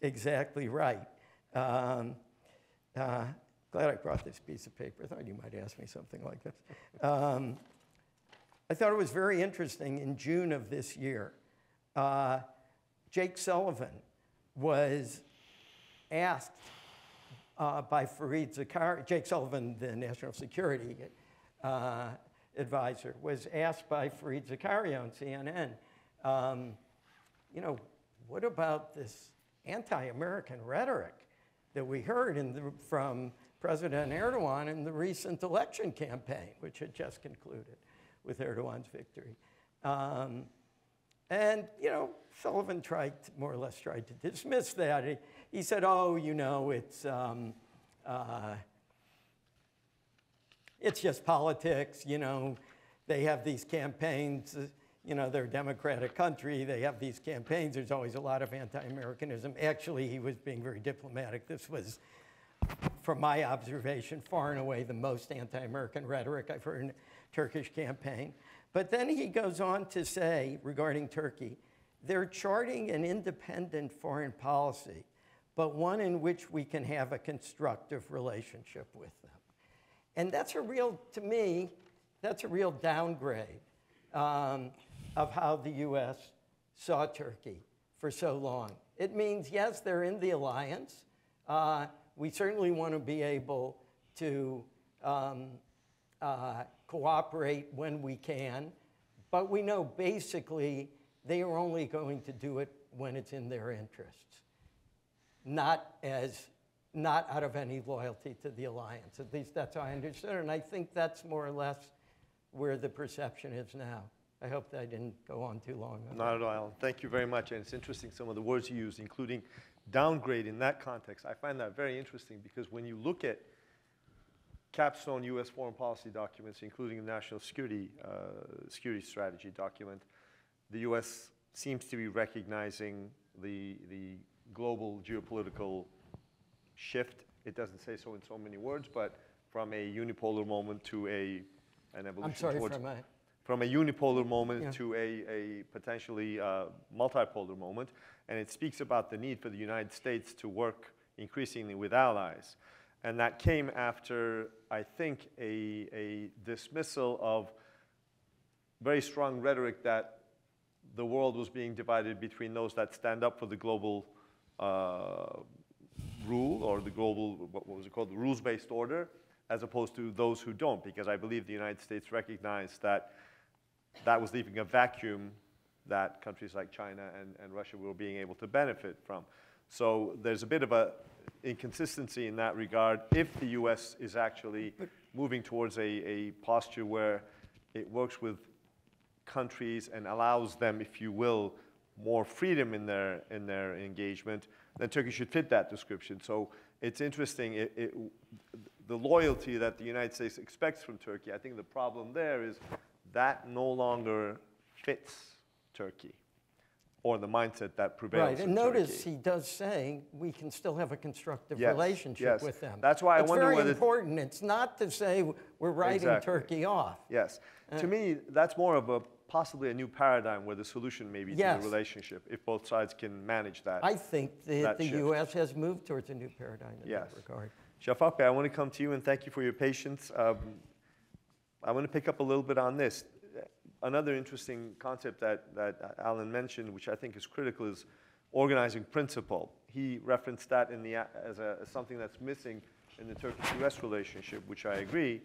exactly right. Um, uh, glad I brought this piece of paper. I thought you might ask me something like this. Um, I thought it was very interesting in June of this year. Uh, Jake Sullivan was asked uh, by Fareed Zakaria, Jake Sullivan, the national security uh, advisor, was asked by Fareed Zakaria on CNN, um, you know, what about this anti-American rhetoric that we heard the, from President Erdogan in the recent election campaign, which had just concluded with Erdogan's victory? Um, and, you know, Sullivan tried, to, more or less tried to dismiss that. He, he said, oh, you know, it's, um, uh, it's just politics, you know. They have these campaigns, you know, they're a democratic country. They have these campaigns. There's always a lot of anti-Americanism. Actually, he was being very diplomatic. This was, from my observation, far and away the most anti-American rhetoric I've heard in Turkish campaign. But then he goes on to say regarding Turkey, they're charting an independent foreign policy, but one in which we can have a constructive relationship with them. And that's a real, to me, that's a real downgrade um, of how the US saw Turkey for so long. It means, yes, they're in the alliance. Uh, we certainly want to be able to um, uh, cooperate when we can, but we know basically they are only going to do it when it's in their interests, not as not out of any loyalty to the alliance. At least that's how I understood it. And I think that's more or less where the perception is now. I hope that I didn't go on too long. Not at all. Thank you very much. And it's interesting some of the words you use, including downgrade in that context. I find that very interesting because when you look at capstone U.S. foreign policy documents, including the national security, uh, security strategy document, the U.S. seems to be recognizing the, the global geopolitical shift. It doesn't say so in so many words, but from a unipolar moment to a, an evolution I'm sorry, towards, from a, from a unipolar moment Yeah. to a, a potentially uh, multipolar moment. And it speaks about the need for the United States to work increasingly with allies. And that came after, I think, a, a dismissal of very strong rhetoric that the world was being divided between those that stand up for the global uh, rule or the global, what was it called, the rules-based order, as opposed to those who don't, because I believe the United States recognized that that was leaving a vacuum that countries like China and, and Russia were being able to benefit from. So there's a bit of a inconsistency in that regard if the U.S. is actually moving towards a, a posture where it works with countries and allows them, if you will, more freedom in their, in their engagement, then Turkey should fit that description. So it's interesting, it, it, the loyalty that the United States expects from Turkey, I think the problem there is that no longer fits Turkey or the mindset that prevails right. in And notice Turkey. he does say we can still have a constructive Yes, relationship yes. with them. That's why I It's wonder very whether- important. It's not to say we're writing Exactly. Turkey off. Yes. Uh, to me, that's more of a possibly a new paradigm where the solution may be to the relationship if both sides can manage that. I think that That the shift. U.S. has moved towards a new paradigm in Yes. that regard. Shafak I want to come to you and thank you for your patience. Um, I want to pick up a little bit on this. Another interesting concept that, that Alan mentioned, which I think is critical, is organizing principle. He referenced that in the, as, a, as something that's missing in the Turkish-US relationship, which I agree,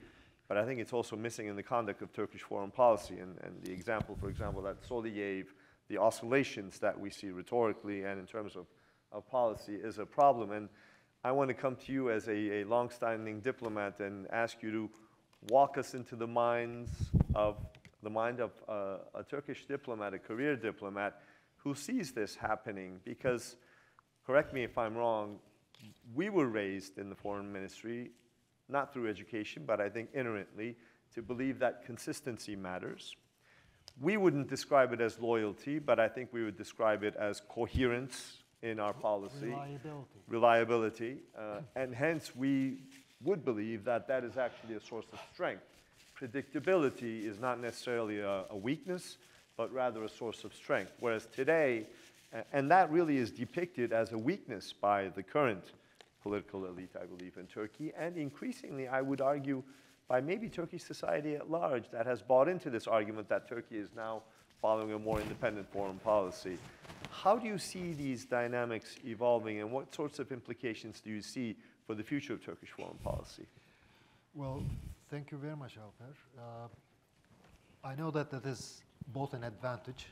but I think it's also missing in the conduct of Turkish foreign policy. And, and the example, for example, that Soli gave, the oscillations that we see rhetorically and in terms of of policy is a problem. And I want to come to you as a, a long-standing diplomat and ask you to walk us into the minds of the mind of uh, a Turkish diplomat, a career diplomat, who sees this happening. Because, correct me if I'm wrong, we were raised in the foreign ministry, not through education, but I think inherently, to believe that consistency matters. We wouldn't describe it as loyalty, but I think we would describe it as coherence in our policy. Reliability. Reliability. Uh, and hence, we would believe that that is actually a source of strength. Predictability is not necessarily a, a weakness, but rather a source of strength. Whereas today, and that really is depicted as a weakness by the current political elite, I believe, in Turkey, and increasingly, I would argue, by maybe Turkish society at large that has bought into this argument that Turkey is now following a more independent foreign policy. How do you see these dynamics evolving, and what sorts of implications do you see for the future of Turkish foreign policy? Well, thank you very much, Alper. Uh, I know that that is both an advantage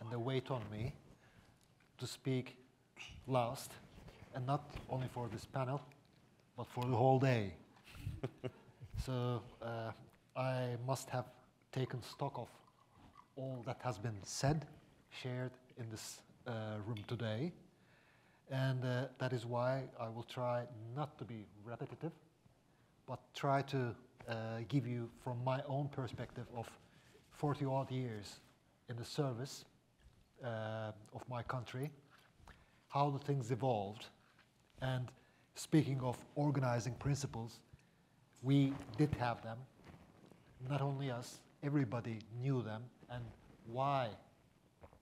and a weight on me to speak last, and not only for this panel, but for the whole day. so uh, I must have taken stock of all that has been said, shared in this uh, room today. And uh, that is why I will try not to be repetitive, but try to uh, give you from my own perspective of 40 odd years in the service uh, of my country, how the things evolved. And speaking of organizing principles, we did have them. Not only us, everybody knew them and why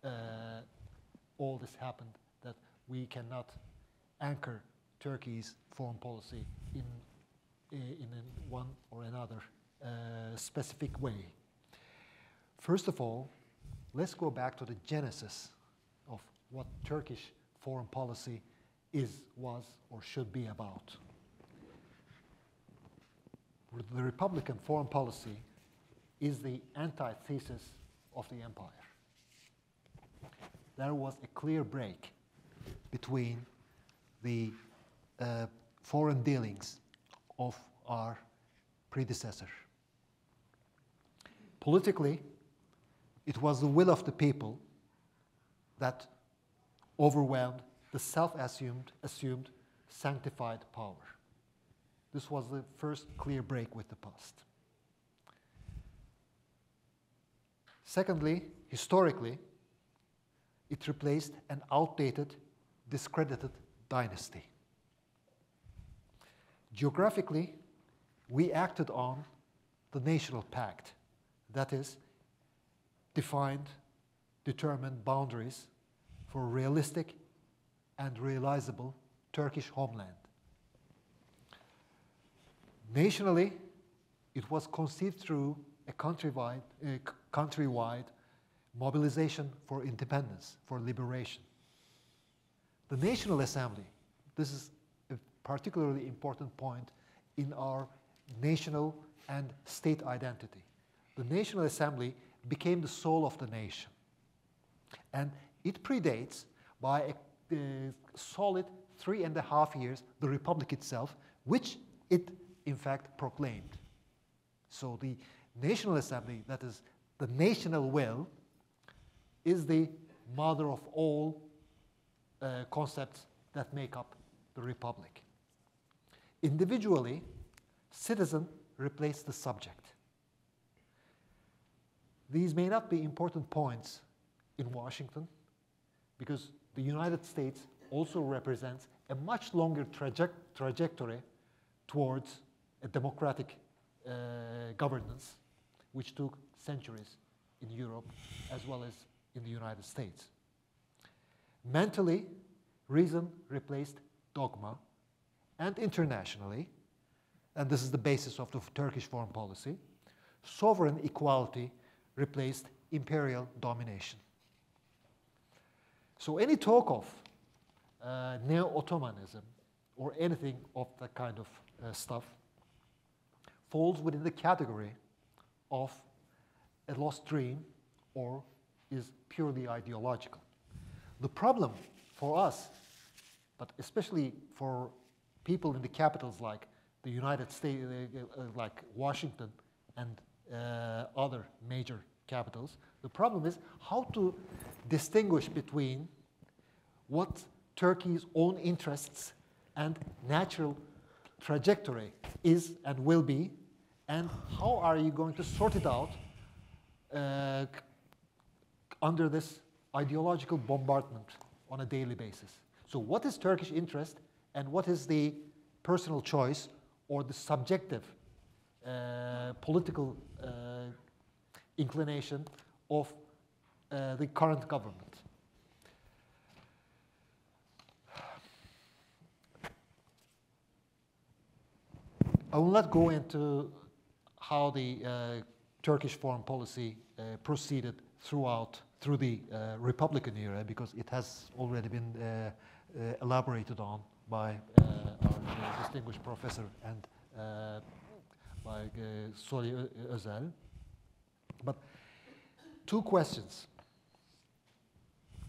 uh, all this happened, we cannot anchor Turkey's foreign policy in, i- in one or another uh, specific way. First of all, let's go back to the genesis of what Turkish foreign policy is, was, or should be about. The Republican foreign policy is the antithesis of the empire. There was a clear break between the uh, foreign dealings of our predecessor. Politically, it was the will of the people that overwhelmed the self-assumed, assumed, sanctified power. This was the first clear break with the past. Secondly, historically, it replaced an outdated, discredited dynasty. Geographically, we acted on the National Pact, that is, defined, determined boundaries for realistic and realizable Turkish homeland. Nationally, it was conceived through a countrywide, c- countrywide mobilization for independence, for liberation. The National Assembly, this is a particularly important point in our national and state identity. The National Assembly became the soul of the nation. And it predates by a, uh, solid three and a half years the Republic itself, which it in fact proclaimed. So the National Assembly, that is the national will, is the mother of all uh, concepts that make up the Republic. Individually, citizen replaced the subject. These may not be important points in Washington because the United States also represents a much longer traje- trajectory towards a democratic uh, governance, which took centuries in Europe as well as in the United States. Mentally, reason replaced dogma, and internationally, and this is the basis of the Turkish foreign policy, sovereign equality replaced imperial domination. So any talk of uh, neo-Ottomanism or anything of that kind of uh, stuff falls within the category of a lost dream or is purely ideological. The problem for us but especially for people in the capitals like the United States, uh, uh, like Washington and uh, other major capitals, the problem is how to distinguish between what Turkey's own interests and natural trajectory is and will be, and how are you going to sort it out uh, under this ideological bombardment on a daily basis. So, what is Turkish interest and what is the personal choice or the subjective uh, political uh, inclination of uh, the current government? I will not go into how the uh, Turkish foreign policy uh, proceeded throughout through the uh, Republican era because it has already been uh, uh, elaborated on by our distinguished professor and by Soli Özel. But two questions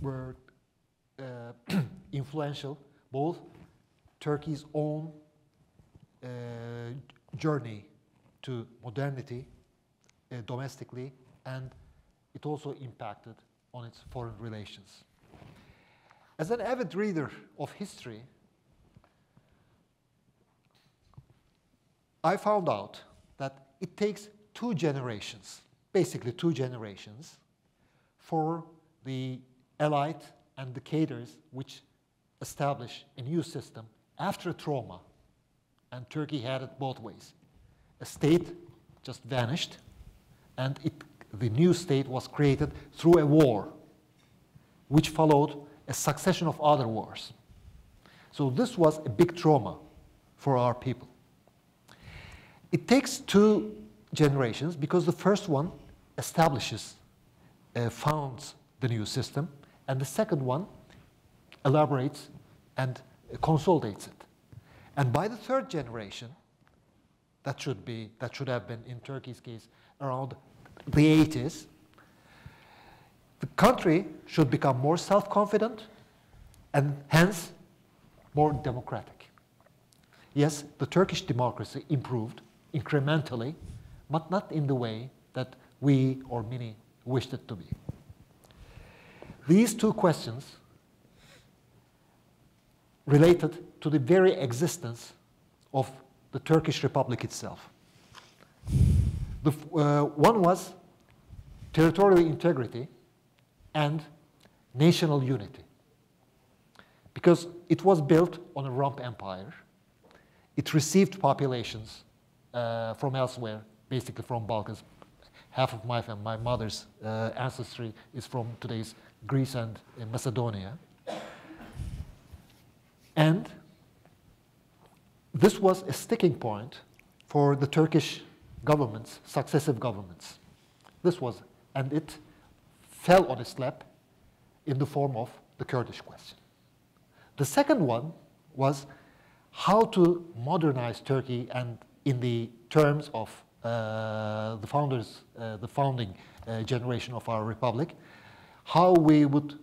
were influential, both Turkey's own uh, journey to modernity uh, domestically, and it also impacted on its foreign relations. As an avid reader of history, I found out that it takes two generations, basically two generations, for the elite and the cadres which establish a new system after a trauma and Turkey had it both ways. A state just vanished, and it, the new state was created through a war, which followed a succession of other wars. So this was a big trauma for our people. It takes two generations because the first one establishes, uh, founds the new system, and the second one elaborates and consolidates it. And by the third generation, that should be that should have been in Turkey's case around the 80s, the country should become more self-confident and hence more democratic. Yes, the Turkish democracy improved incrementally, but not in the way that we or many wished it to be. These two questions related to the very existence of the Turkish Republic itself. The, uh, one was territorial integrity and national unity. Because it was built on a rump empire, it received populations uh, from elsewhere, basically from Balkans. Half of my family, my mother's uh, ancestry is from today's Greece and Macedonia. And this was a sticking point for the Turkish governments, successive governments. This was, and it fell on its lap in the form of the Kurdish question. The second one was how to modernize Turkey and in the terms of uh, the founders, uh, the founding uh, generation of our republic, how we would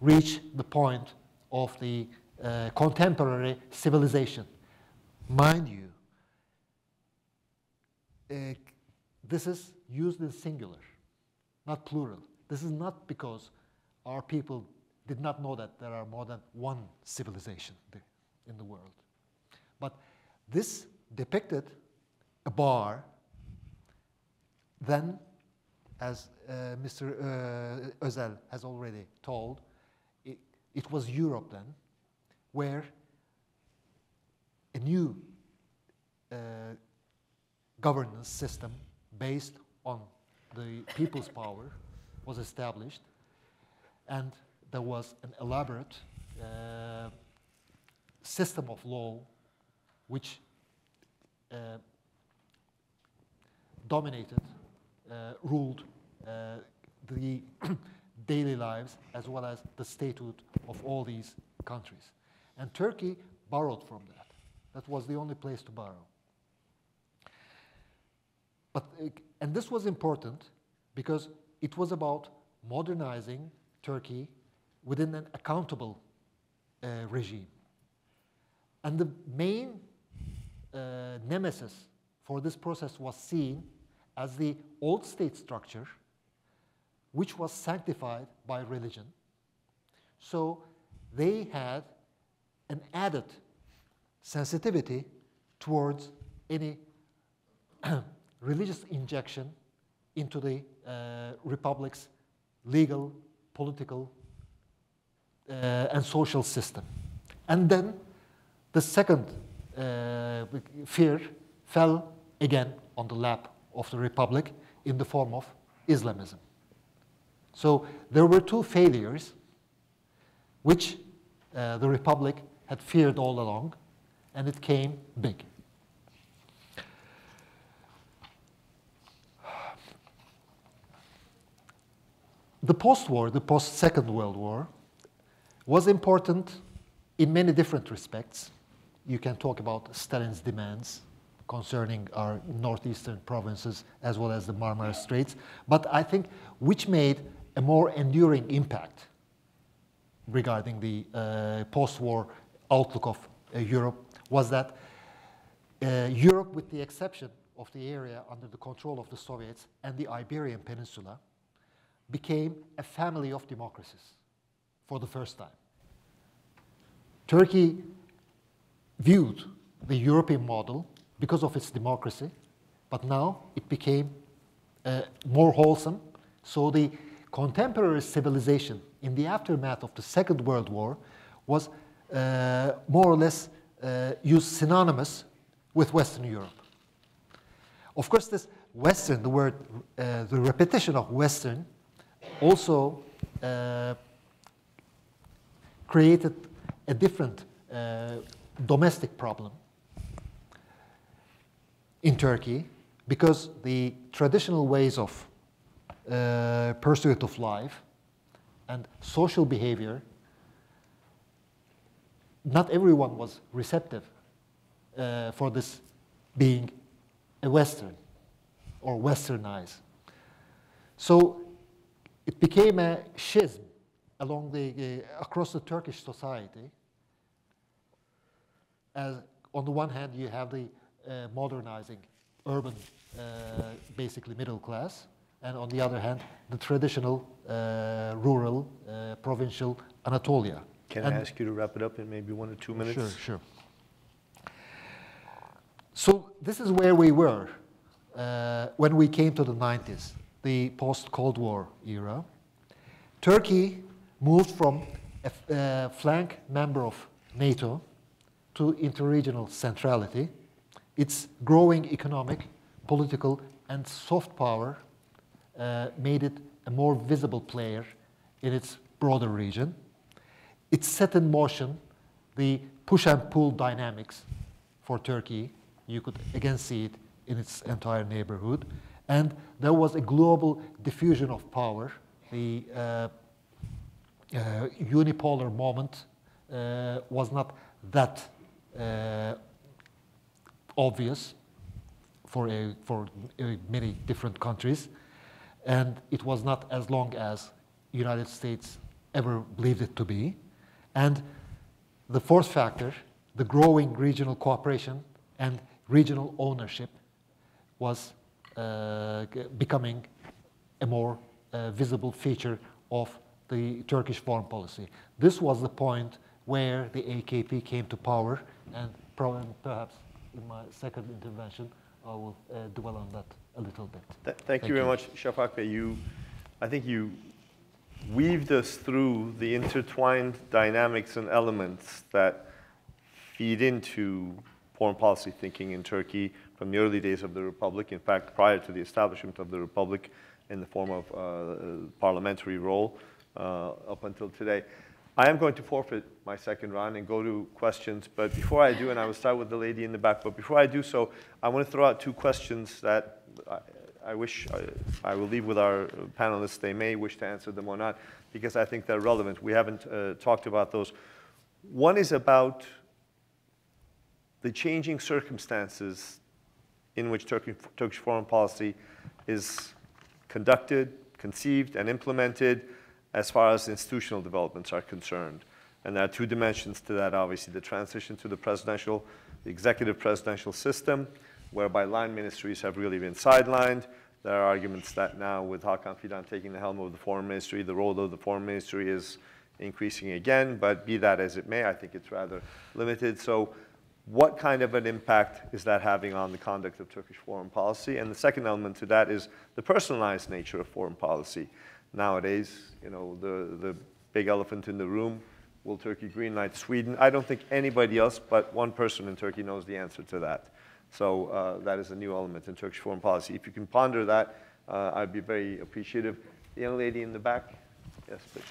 reach the point of the uh, contemporary civilization Mind you, uh, this is used in singular, not plural. This is not because our people did not know that there are more than one civilization in the world. But this depicted a bar, then, as uh, Mr. Uh, Özel has already told, it, it was Europe then, where a new uh, governance system based on the people's power was established, and there was an elaborate uh, system of law which uh, dominated, uh, ruled uh, the daily lives as well as the statehood of all these countries. And Turkey borrowed from that. That was the only place to borrow. But, and this was important because it was about modernizing Turkey within an accountable uh, regime. And the main uh, nemesis for this process was seen as the old state structure, which was sanctified by religion. So they had an added sensitivity towards any religious injection into the uh, republic's legal, political, uh, and social system. And then the second uh, fear fell again on the lap of the republic in the form of Islamism. So there were two failures which uh, the republic had feared all along, and it came big. The post-war, the post-Second World War, was important in many different respects. You can talk about Stalin's demands concerning our northeastern provinces as well as the Marmara Straits, but I think which made a more enduring impact regarding the uh, post-war outlook of uh, Europe was that uh, Europe, with the exception of the area under the control of the Soviets and the Iberian Peninsula, became a family of democracies for the first time. Turkey viewed the European model because of its democracy, but now it became uh, more wholesome. So the contemporary civilization in the aftermath of the Second World War was uh, more or less uh, used synonymous with Western Europe. Of course, this Western, the word, uh, the repetition of Western, also uh, created a different uh, domestic problem in Turkey because the traditional ways of uh, pursuit of life and social behavior, not everyone was receptive uh, for this being a Western or westernized. So it became a schism along the, uh, across the Turkish society. As on the one hand, you have the uh, modernizing urban, uh, basically middle class, and on the other hand, the traditional uh, rural, uh, provincial Anatolia. Can and I ask you to wrap it up in maybe one or two minutes? Sure, sure. So this is where we were uh, when we came to the 90s, the post-Cold War era. Turkey moved from a uh, flank member of NATO to interregional centrality. Its growing economic, political, and soft power uh, made it a more visible player in its broader region. It set in motion the push and pull dynamics for Turkey. You could again see it in its entire neighborhood. And there was a global diffusion of power. The uh, uh, unipolar moment uh, was not that uh, obvious for, a, for a many different countries. And it was not as long as United States ever believed it to be. And the fourth factor, the growing regional cooperation and regional ownership was becoming a more uh, visible feature of the Turkish foreign policy. This was the point where the AKP came to power, and perhaps in my second intervention, I will uh, dwell on that a little bit. Th- thank, you very much, Shafak Bey. You, I think you weaved us through the intertwined dynamics and elements that feed into foreign policy thinking in Turkey from the early days of the Republic, in fact, prior to the establishment of the Republic in the form of uh, parliamentary role uh, up until today. I am going to forfeit my second round and go to questions, but before I do, and I will start with the lady in the back, but before I do so, I want to throw out two questions that I, I wish I, I, will leave with our panelists. They may wish to answer them or not, because I think they're relevant. We haven't uh, talked about those. One is about the changing circumstances in which Turkey, Turkish foreign policy is conducted, conceived, and implemented as far as institutional developments are concerned. And there are two dimensions to that, obviously, the transition to the presidential, the executive presidential system, whereby line ministries have really been sidelined. There are arguments that now with Hakan Fidan taking the helm of the foreign ministry, the role of the foreign ministry is increasing again, but be that as it may, I think it's rather limited. So what kind of an impact is that having on the conduct of Turkish foreign policy? And the second element to that is the personalized nature of foreign policy. Nowadays, you know, the, the big elephant in the room, will Turkey greenlight Sweden? I don't think anybody else but one person in Turkey knows the answer to that. So uh, that is a new element in Turkish foreign policy. If you can ponder that, uh, I'd be very appreciative. The young lady in the back, yes, please.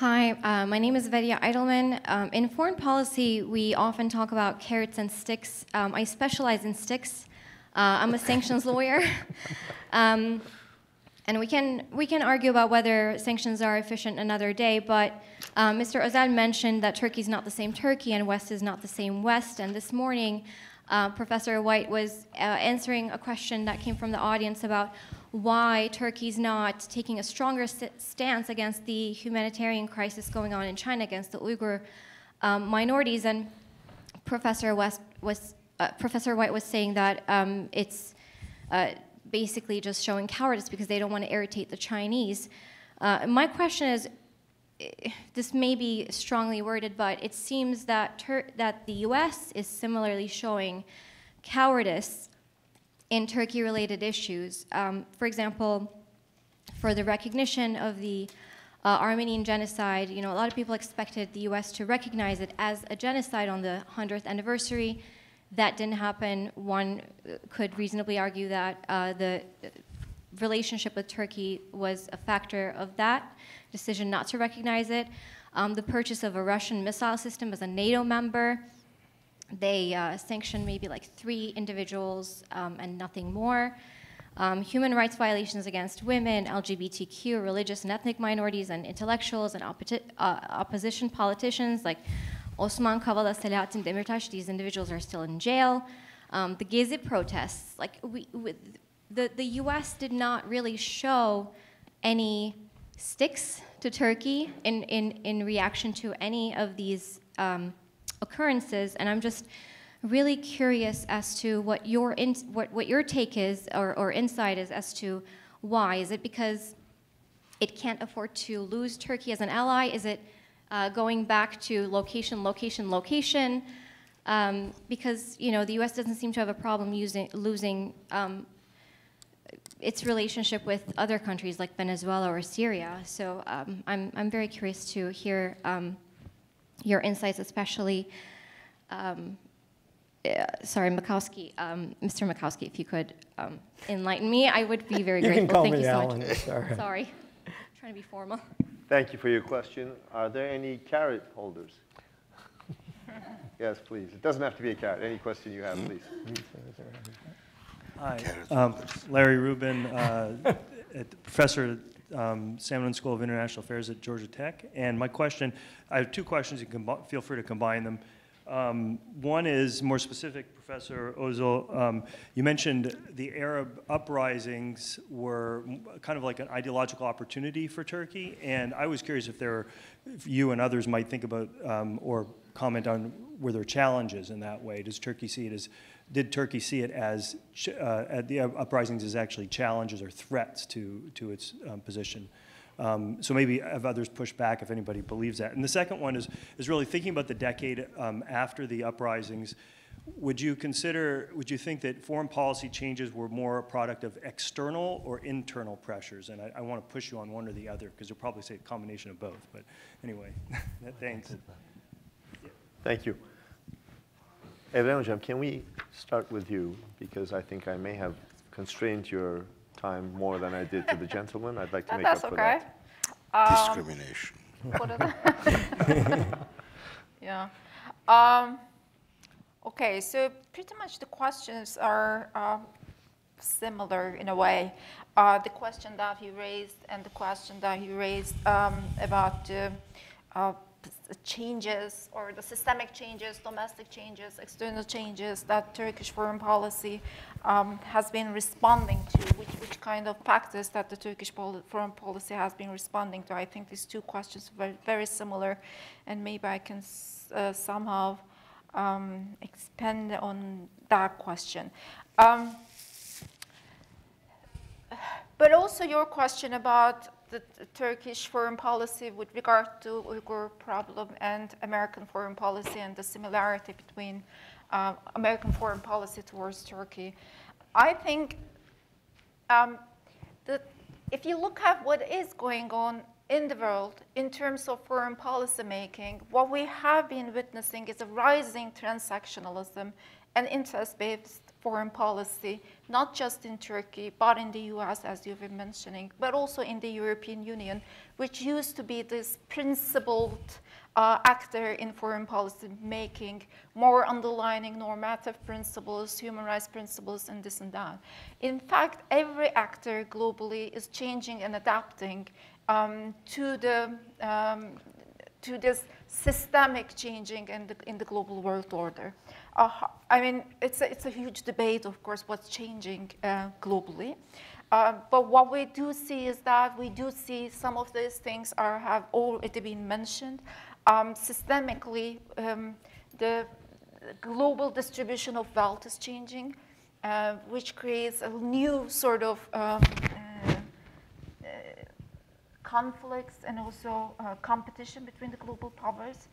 Hi, uh, my name is Vedia Eidelman. Um, in foreign policy, we often talk about carrots and sticks. Um, I specialize in sticks. Uh, I'm a sanctions lawyer. um, and we can, we can argue about whether sanctions are efficient another day, but Mr. Özel mentioned that Turkey is not the same Turkey and West is not the same West. And this morning, uh, Professor White was uh, answering a question that came from the audience about why Turkey's not taking a stronger st stance against the humanitarian crisis going on in China against the Uyghur um, minorities. And Professor West was uh, Professor White was saying that um, it's uh, basically just showing cowardice because they don't want to irritate the Chinese. Uh, my question is, eh, this may be strongly worded, but it seems that that the U.S. is similarly showing cowardice in Turkey related issues. Um, for example, for the recognition of the uh, Armenian genocide, you know, a lot of people expected the US to recognize it as a genocide on the 100th anniversary. That didn't happen. One could reasonably argue that uh, the relationship with Turkey was a factor of that decision not to recognize it. Um, the purchase of a Russian missile system as a NATO member, they uh, sanctioned maybe like three individuals um, and nothing more. Um, human rights violations against women, LGBTQ, religious and ethnic minorities, and intellectuals and oppo uh, opposition politicians like Osman Kavala, Selahattin Demirtas, these individuals are still in jail. Um, the Gezi protests, like we, we, the, the US did not really show any sticks to Turkey in, in, in reaction to any of these um, occurrences, and I'm just really curious as to what your in, what, what your take is or, or insight is as to why. Is it because it can't afford to lose Turkey as an ally? Is it uh, going back to location, location, location? Um, because you know the U.S. doesn't seem to have a problem using, losing um, its relationship with other countries like Venezuela or Syria. So um, I'm, I'm very curious to hear um, your insights, especially, um, uh, sorry, Makovsky, um, Mr. Makovsky, if you could um, enlighten me, I would be very you grateful. Can call Thank me you so Alan, much. Sorry. sorry, trying to be formal. Thank you for your question. Are there any carrot holders? yes, please. It doesn't have to be a carrot. Any question you have, please. Hi, um, Larry Rubin, uh, professor um, Sam Nunn School of International Affairs at Georgia Tech. And my question, I have two questions. You can feel free to combine them. Um, one is more specific, Professor Özel. Um, you mentioned the Arab uprisings were kind of like an ideological opportunity for Turkey, and I was curious if there, if you and others might think about um, or comment on were there challenges in that way? Does Turkey see it as did Turkey see it as uh, the uprisings as actually challenges or threats to, to its um, position? Um, so maybe have others push back if anybody believes that. And the second one is, is really thinking about the decade um, after the uprisings. Would you consider, would you think that foreign policy changes were more a product of external or internal pressures? And I, I want to push you on one or the other because you'll probably say a combination of both. But anyway, thanks. Thank you. Evren can we start with you? Because I think I may have constrained your time more than I did to the gentleman. I'd like to make That's up for okay. that. Um, Discrimination. yeah. Um, okay, so pretty much the questions are uh, similar in a way. Uh, the question that you raised and the question that you raised um, about uh, changes or the systemic changes, domestic changes, external changes that Turkish foreign policy um, has been responding to, which, which kind of factors that the Turkish foreign policy has been responding to. I think these two questions are very, very similar, and maybe I can uh, somehow um, expand on that question. Um, but also your question about the Turkish foreign policy with regard to Uyghur problem and American foreign policy and the similarity between uh, American foreign policy towards Turkey. I think um, that if you look at what is going on in the world in terms of foreign policy making, what we have been witnessing is a rising transactionalism and interest-based foreign policy, not just in Turkey, but in the US, as you've been mentioning, but also in the European Union, which used to be this principled uh, actor in foreign policy making, more underlining normative principles, human rights principles, and this and that. In fact, every actor globally is changing and adapting um, to the um, to this systemic changing in the, in the global world order. Uh, I mean, it's a, it's a huge debate, of course, what's changing uh, globally. Uh, but what we do see is that we do see some of these things are, have already been mentioned. Um, systemically, um, the global distribution of wealth is changing, uh, which creates a new sort of um, uh, conflicts and also uh, competition between the global powers.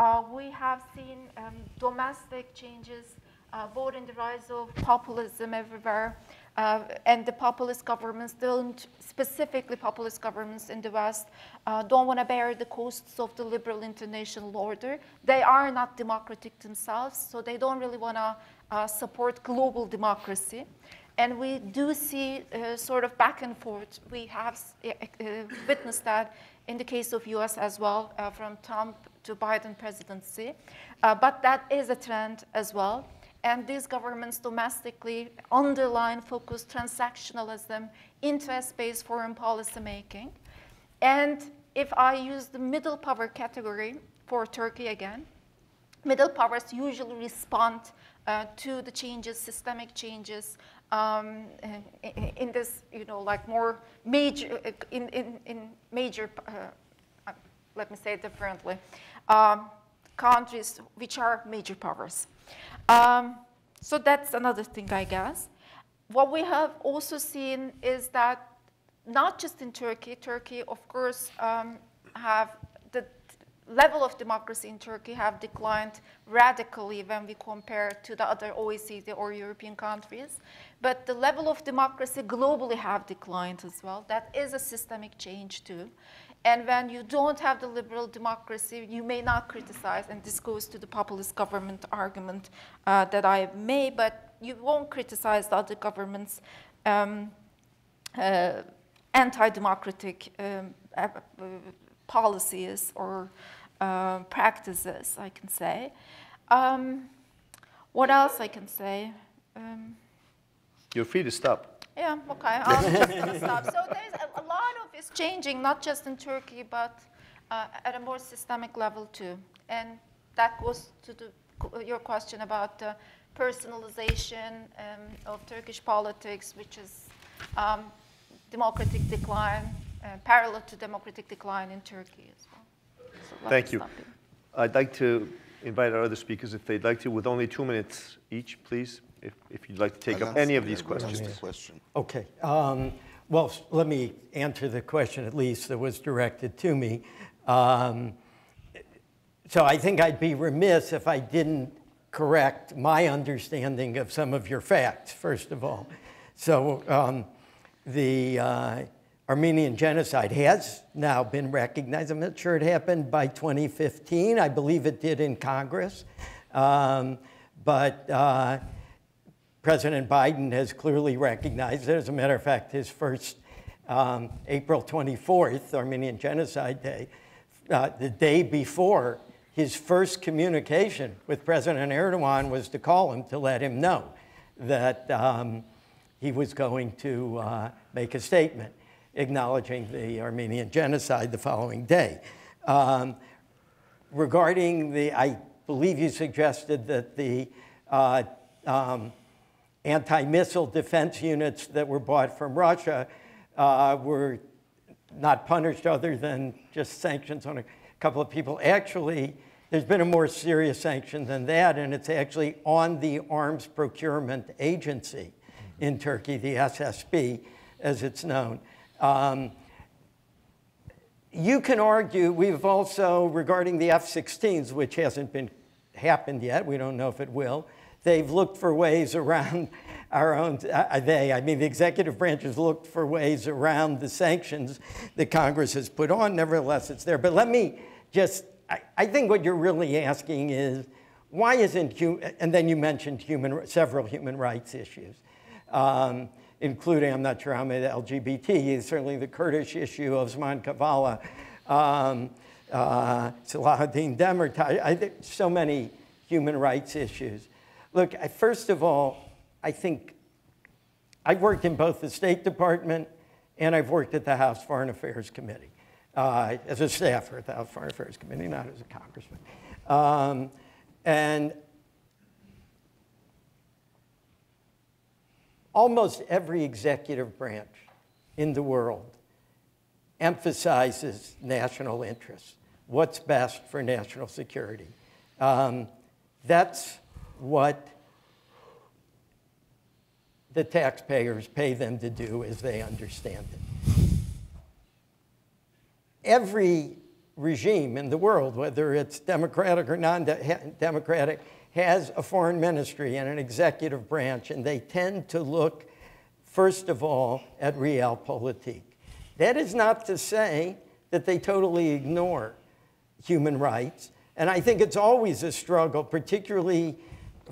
Uh, we have seen um, domestic changes, uh, both in the rise of populism everywhere, uh, and the populist governments don't, specifically populist governments in the West, uh, don't want to bear the costs of the liberal international order. They are not democratic themselves, so they don't really want to uh, support global democracy. And we do see uh, sort of back and forth. We have witnessed that in the case of US as well, uh, from Trump to Biden presidency. Uh, but that is a trend as well. And these governments domestically underline focus transactionalism, interest-based foreign policy making. And if I use the middle power category for Turkey again, middle powers usually respond uh, to the changes, systemic changes um, in, in, this, you know, like more major, in, in, in major, uh, uh, let me say it differently, um, countries which are major powers. Um, so that's another thing, I guess. What we have also seen is that not just in Turkey, Turkey, of course, um, have level of democracy in Turkey have declined radically when we compare to the other OECD or European countries. But the level of democracy globally have declined as well. That is a systemic change too. And when you don't have the liberal democracy, you may not criticize, and this goes to the populist government argument uh, that I made, but you won't criticize the other governments' um, uh, anti-democratic um, uh, policies or uh, practices, I can say. Um, what else I can say? Um, You're free to stop. yeah, okay, I'm just gonna stop. So there's a, a lot of it's changing, not just in Turkey, but uh, at a more systemic level too. And that goes to the, your question about uh, personalization um, of Turkish politics, which is um, democratic decline, uh, parallel to democratic decline in Turkey as well. So let Thank you. stop. I'd like to invite our other speakers, if they'd like to, with only two minutes each, please, if, if you'd like to take up I'll any of these questions. Question. Okay. Um, well, let me answer the question at least that was directed to me. Um, so I think I'd be remiss if I didn't correct my understanding of some of your facts, first of all. So um, the uh, Armenian genocide has now been recognized. I'm not sure it happened by 2015. I believe it did in Congress. Um, but uh, President Biden has clearly recognized it. As a matter of fact, his first um, April 24th, Armenian Genocide Day, uh, the day before, his first communication with President Erdogan was to call him to let him know that um, he was going to uh, make a statement acknowledging the Armenian genocide the following day. Um, regarding the, I believe you suggested that the uh, um, anti-missile defense units that were bought from Russia uh, were not punished other than just sanctions on a couple of people. Actually, there's been a more serious sanction than that, and it's actually on the Arms Procurement Agency in Turkey, the SSB, as it's known. Um, you can argue, we've also, regarding the F 16s, which hasn't been happened yet, we don't know if it will, they've looked for ways around our own, uh, they, I mean, the executive branch has looked for ways around the sanctions that Congress has put on. Nevertheless, it's there. But let me just, I, I think what you're really asking is why isn't, and then you mentioned human, several human rights issues. Um, including, I'm not sure how many, LGBT, certainly the Kurdish issue of Osman Kavala, um, uh, Salahuddin Demirtas, I think so many human rights issues. Look, I, first of all, I think I've worked in both the State Department and I've worked at the House Foreign Affairs Committee uh, as a staffer at the House Foreign Affairs Committee, not as a congressman. Um, and almost every executive branch in the world emphasizes national interests, what's best for national security. Um, that's what the taxpayers pay them to do as they understand it. Every regime in the world, whether it's democratic or non democratic, has a foreign ministry and an executive branch, and they tend to look, first of all, at realpolitik. That is not to say that they totally ignore human rights, and I think it's always a struggle, particularly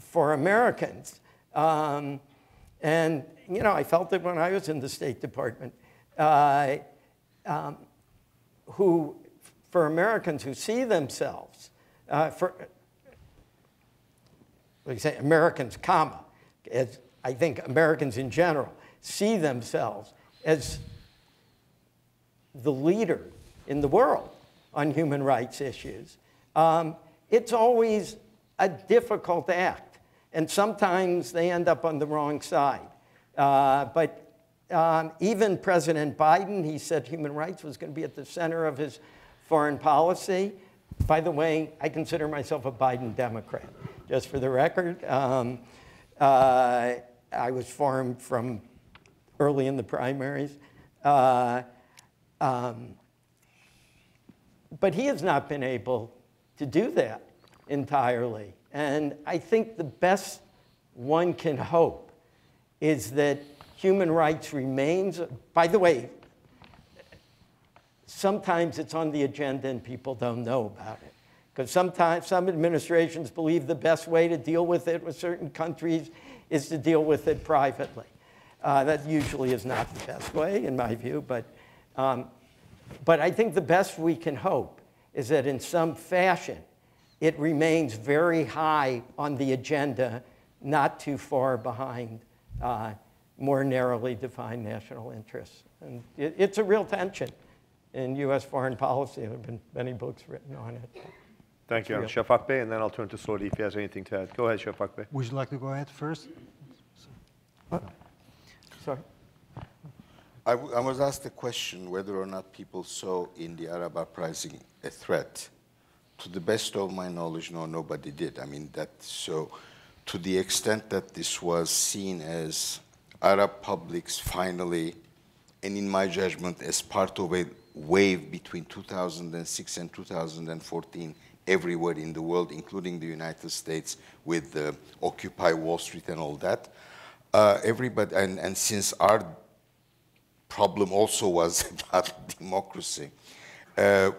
for Americans. Um, and, you know, I felt it when I was in the State Department, uh, um, who, for Americans who see themselves, uh, for, like say Americans, comma, as I think Americans in general see themselves as the leader in the world on human rights issues. Um, it's always a difficult act, and sometimes they end up on the wrong side. Uh, but um, even President Biden, he said human rights was going to be at the center of his foreign policy. By the way, I consider myself a Biden Democrat just for the record. Um, uh, I was formed from early in the primaries. Uh, um, but he has not been able to do that entirely. And I think the best one can hope is that human rights remains, by the way, sometimes it's on the agenda and people don't know about it. Because sometimes some administrations believe the best way to deal with it with certain countries is to deal with it privately. Uh, that usually is not the best way, in my view, but, um, but I think the best we can hope is that in some fashion it remains very high on the agenda, not too far behind uh, more narrowly defined national interests. And it, it's a real tension in US foreign policy. There have been many books written on it. Thank you. Shafak Bey, and then I'll turn to Soli if he has anything to add. Go ahead, Shafak Bey. Would you like to go ahead first? What? Sorry. I, was asked the question whether or not people saw in the Arab uprising a threat. To the best of my knowledge, no, nobody did. I mean, that so to the extent that this was seen as Arab publics finally, and in my judgment, as part of a wave between 2006 and 2014, everywhere in the world, including the United States with the Occupy Wall Street and all that. Uh, everybody, and, and since our problem also was about democracy, uh,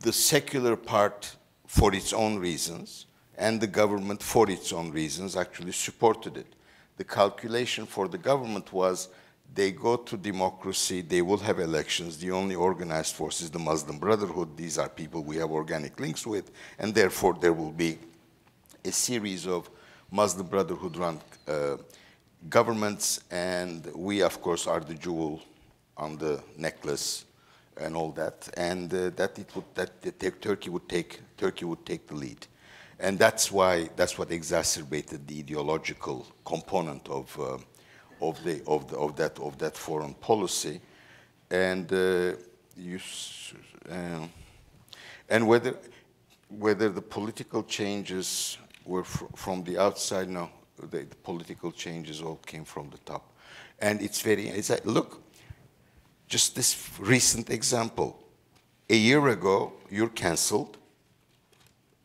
the secular part, for its own reasons, and the government, for its own reasons, actually supported it. The calculation for the government was they go to democracy, they will have elections. The only organized force is the Muslim Brotherhood. These are people we have organic links with, and therefore there will be a series of Muslim Brotherhood run uh, governments, and we, of course, are the jewel on the necklace and all that, and uh, that it would that, that Turkey would take Turkey would take the lead. And that's why, that's what exacerbated the ideological component of, uh, of, the, of, the, of, that, of that foreign policy. And, uh, you, uh, and whether, whether the political changes were fr- from the outside, no, the, the political changes all came from the top. And it's very, it's like, look, just this recent example. A year ago, you're canceled.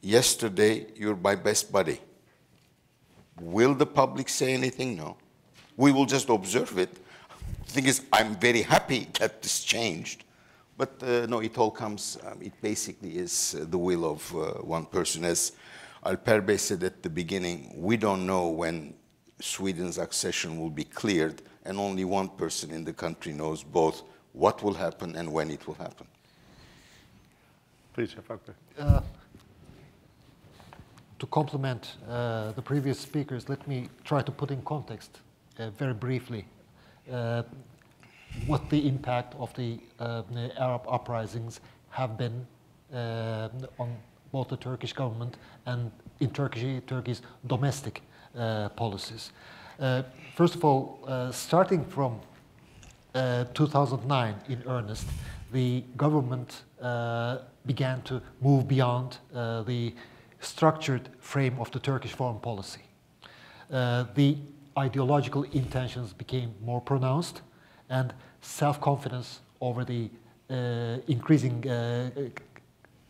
Yesterday, you're my best buddy. Will the public say anything? No. We will just observe it. The thing is, I'm very happy that this changed. But uh, no, it all comes, um, it basically is uh, the will of uh, one person. As Alper Bey said at the beginning, we don't know when Sweden's accession will be cleared, and only one person in the country knows both what will happen and when it will happen. Please, Shafak Bey. Uh, to complement uh, the previous speakers, let me try to put in context very briefly uh, what the impact of the, uh, the Arab uprisings have been uh, on both the Turkish government and in Turkey, Turkey's domestic uh, policies. Uh, first of all, uh, starting from uh, 2009 in earnest, the government uh, began to move beyond uh, the structured frame of the Turkish foreign policy. Uh, the ideological intentions became more pronounced, and self-confidence over the uh, increasing, uh,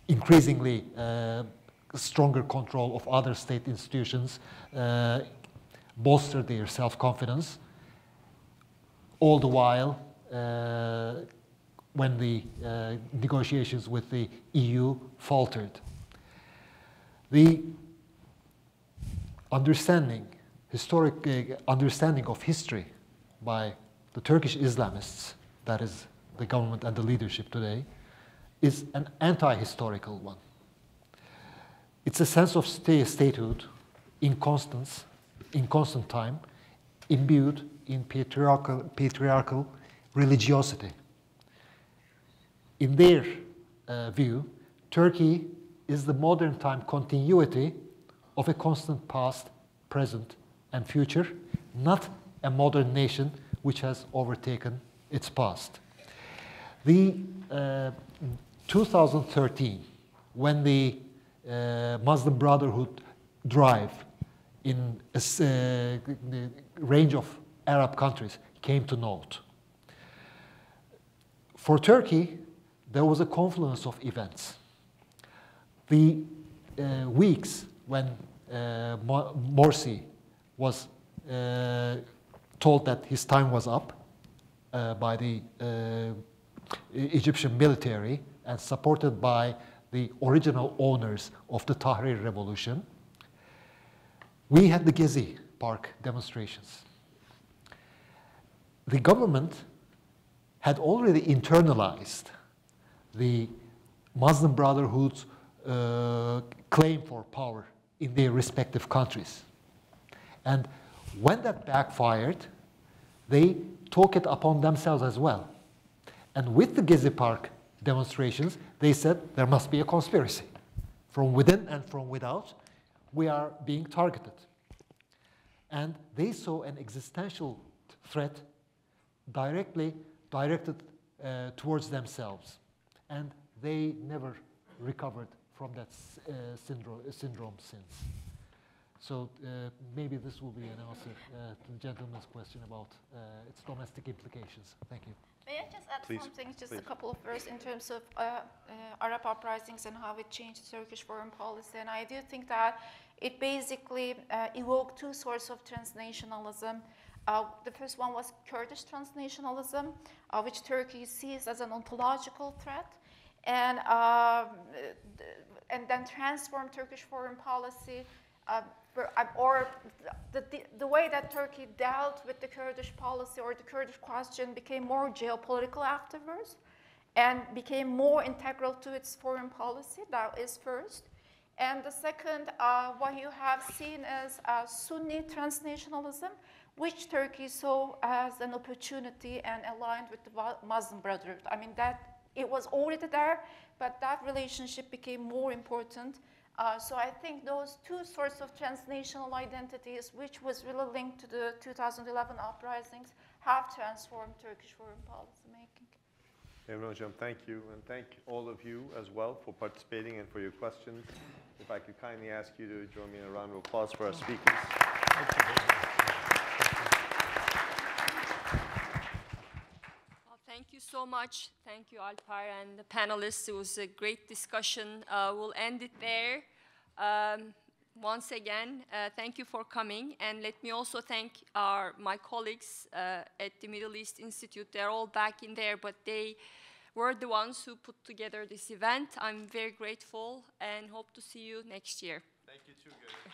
increasingly uh, stronger control of other state institutions uh, bolstered their self-confidence all the while, uh, when the uh, negotiations with the EU faltered. The understanding, historic uh, understanding of history by the Turkish Islamists, that is the government and the leadership today, is an anti-historical one. It's a sense of sta- statehood in constance, in constant time, imbued in patriarchal, patriarchal religiosity. In their uh, view, Turkey is the modern time continuity of a constant past, present, and future, not a modern nation which has overtaken its past. The uh, 2013, when the uh, Muslim Brotherhood drive in a uh, range of Arab countries came to naught. For Turkey, there was a confluence of events. The uh, weeks when uh, Morsi was uh, told that his time was up uh, by the uh, Egyptian military and supported by the original owners of the Tahrir Revolution, we had the Gezi Park demonstrations. The government had already internalized the Muslim Brotherhood's uh, claim for power in their respective countries. And when that backfired, they took it upon themselves as well. And with the Gezi Park demonstrations, they said there must be a conspiracy. From within and from without, we are being targeted. And they saw an existential threat directly directed uh, towards themselves. And they never recovered from that uh, syndrome, syndrome since. So uh, maybe this will be an answer uh, to the gentleman's question about uh, its domestic implications. Thank you. May I just add Please, something, just a couple of words in terms of uh, uh, Arab uprisings and how it changed Turkish foreign policy? And I do think that it basically uh, evoked two sorts of transnationalism. Uh, the first one was Kurdish transnationalism, uh, which Turkey sees as an ontological threat, and um, and then transformed Turkish foreign policy uh, or the, the, the way that Turkey dealt with the Kurdish policy or the Kurdish question became more geopolitical afterwards and became more integral to its foreign policy. That is first. And the second, uh, what you have seen is uh, Sunni transnationalism, which Turkey saw as an opportunity and aligned with the Muslim Brotherhood. I mean, that it was already there, but that relationship became more important Uh, so I think those two sorts of transnational identities, which was really linked to the 2011 uprisings, have transformed Turkish foreign policy making. Emre Hocam, thank you, and thank all of you as well for participating and for your questions. If I could kindly ask you to join me in a round of applause for our speakers. Well, thank you so much. Thank you, Alper and the panelists. It was a great discussion. Uh, we'll end it there. Um, once again, uh, thank you for coming, and let me also thank our my colleagues uh, at the Middle East Institute. They're all back in there, but they were the ones who put together this event. I'm very grateful, and hope to see you next year. Thank you too, guys.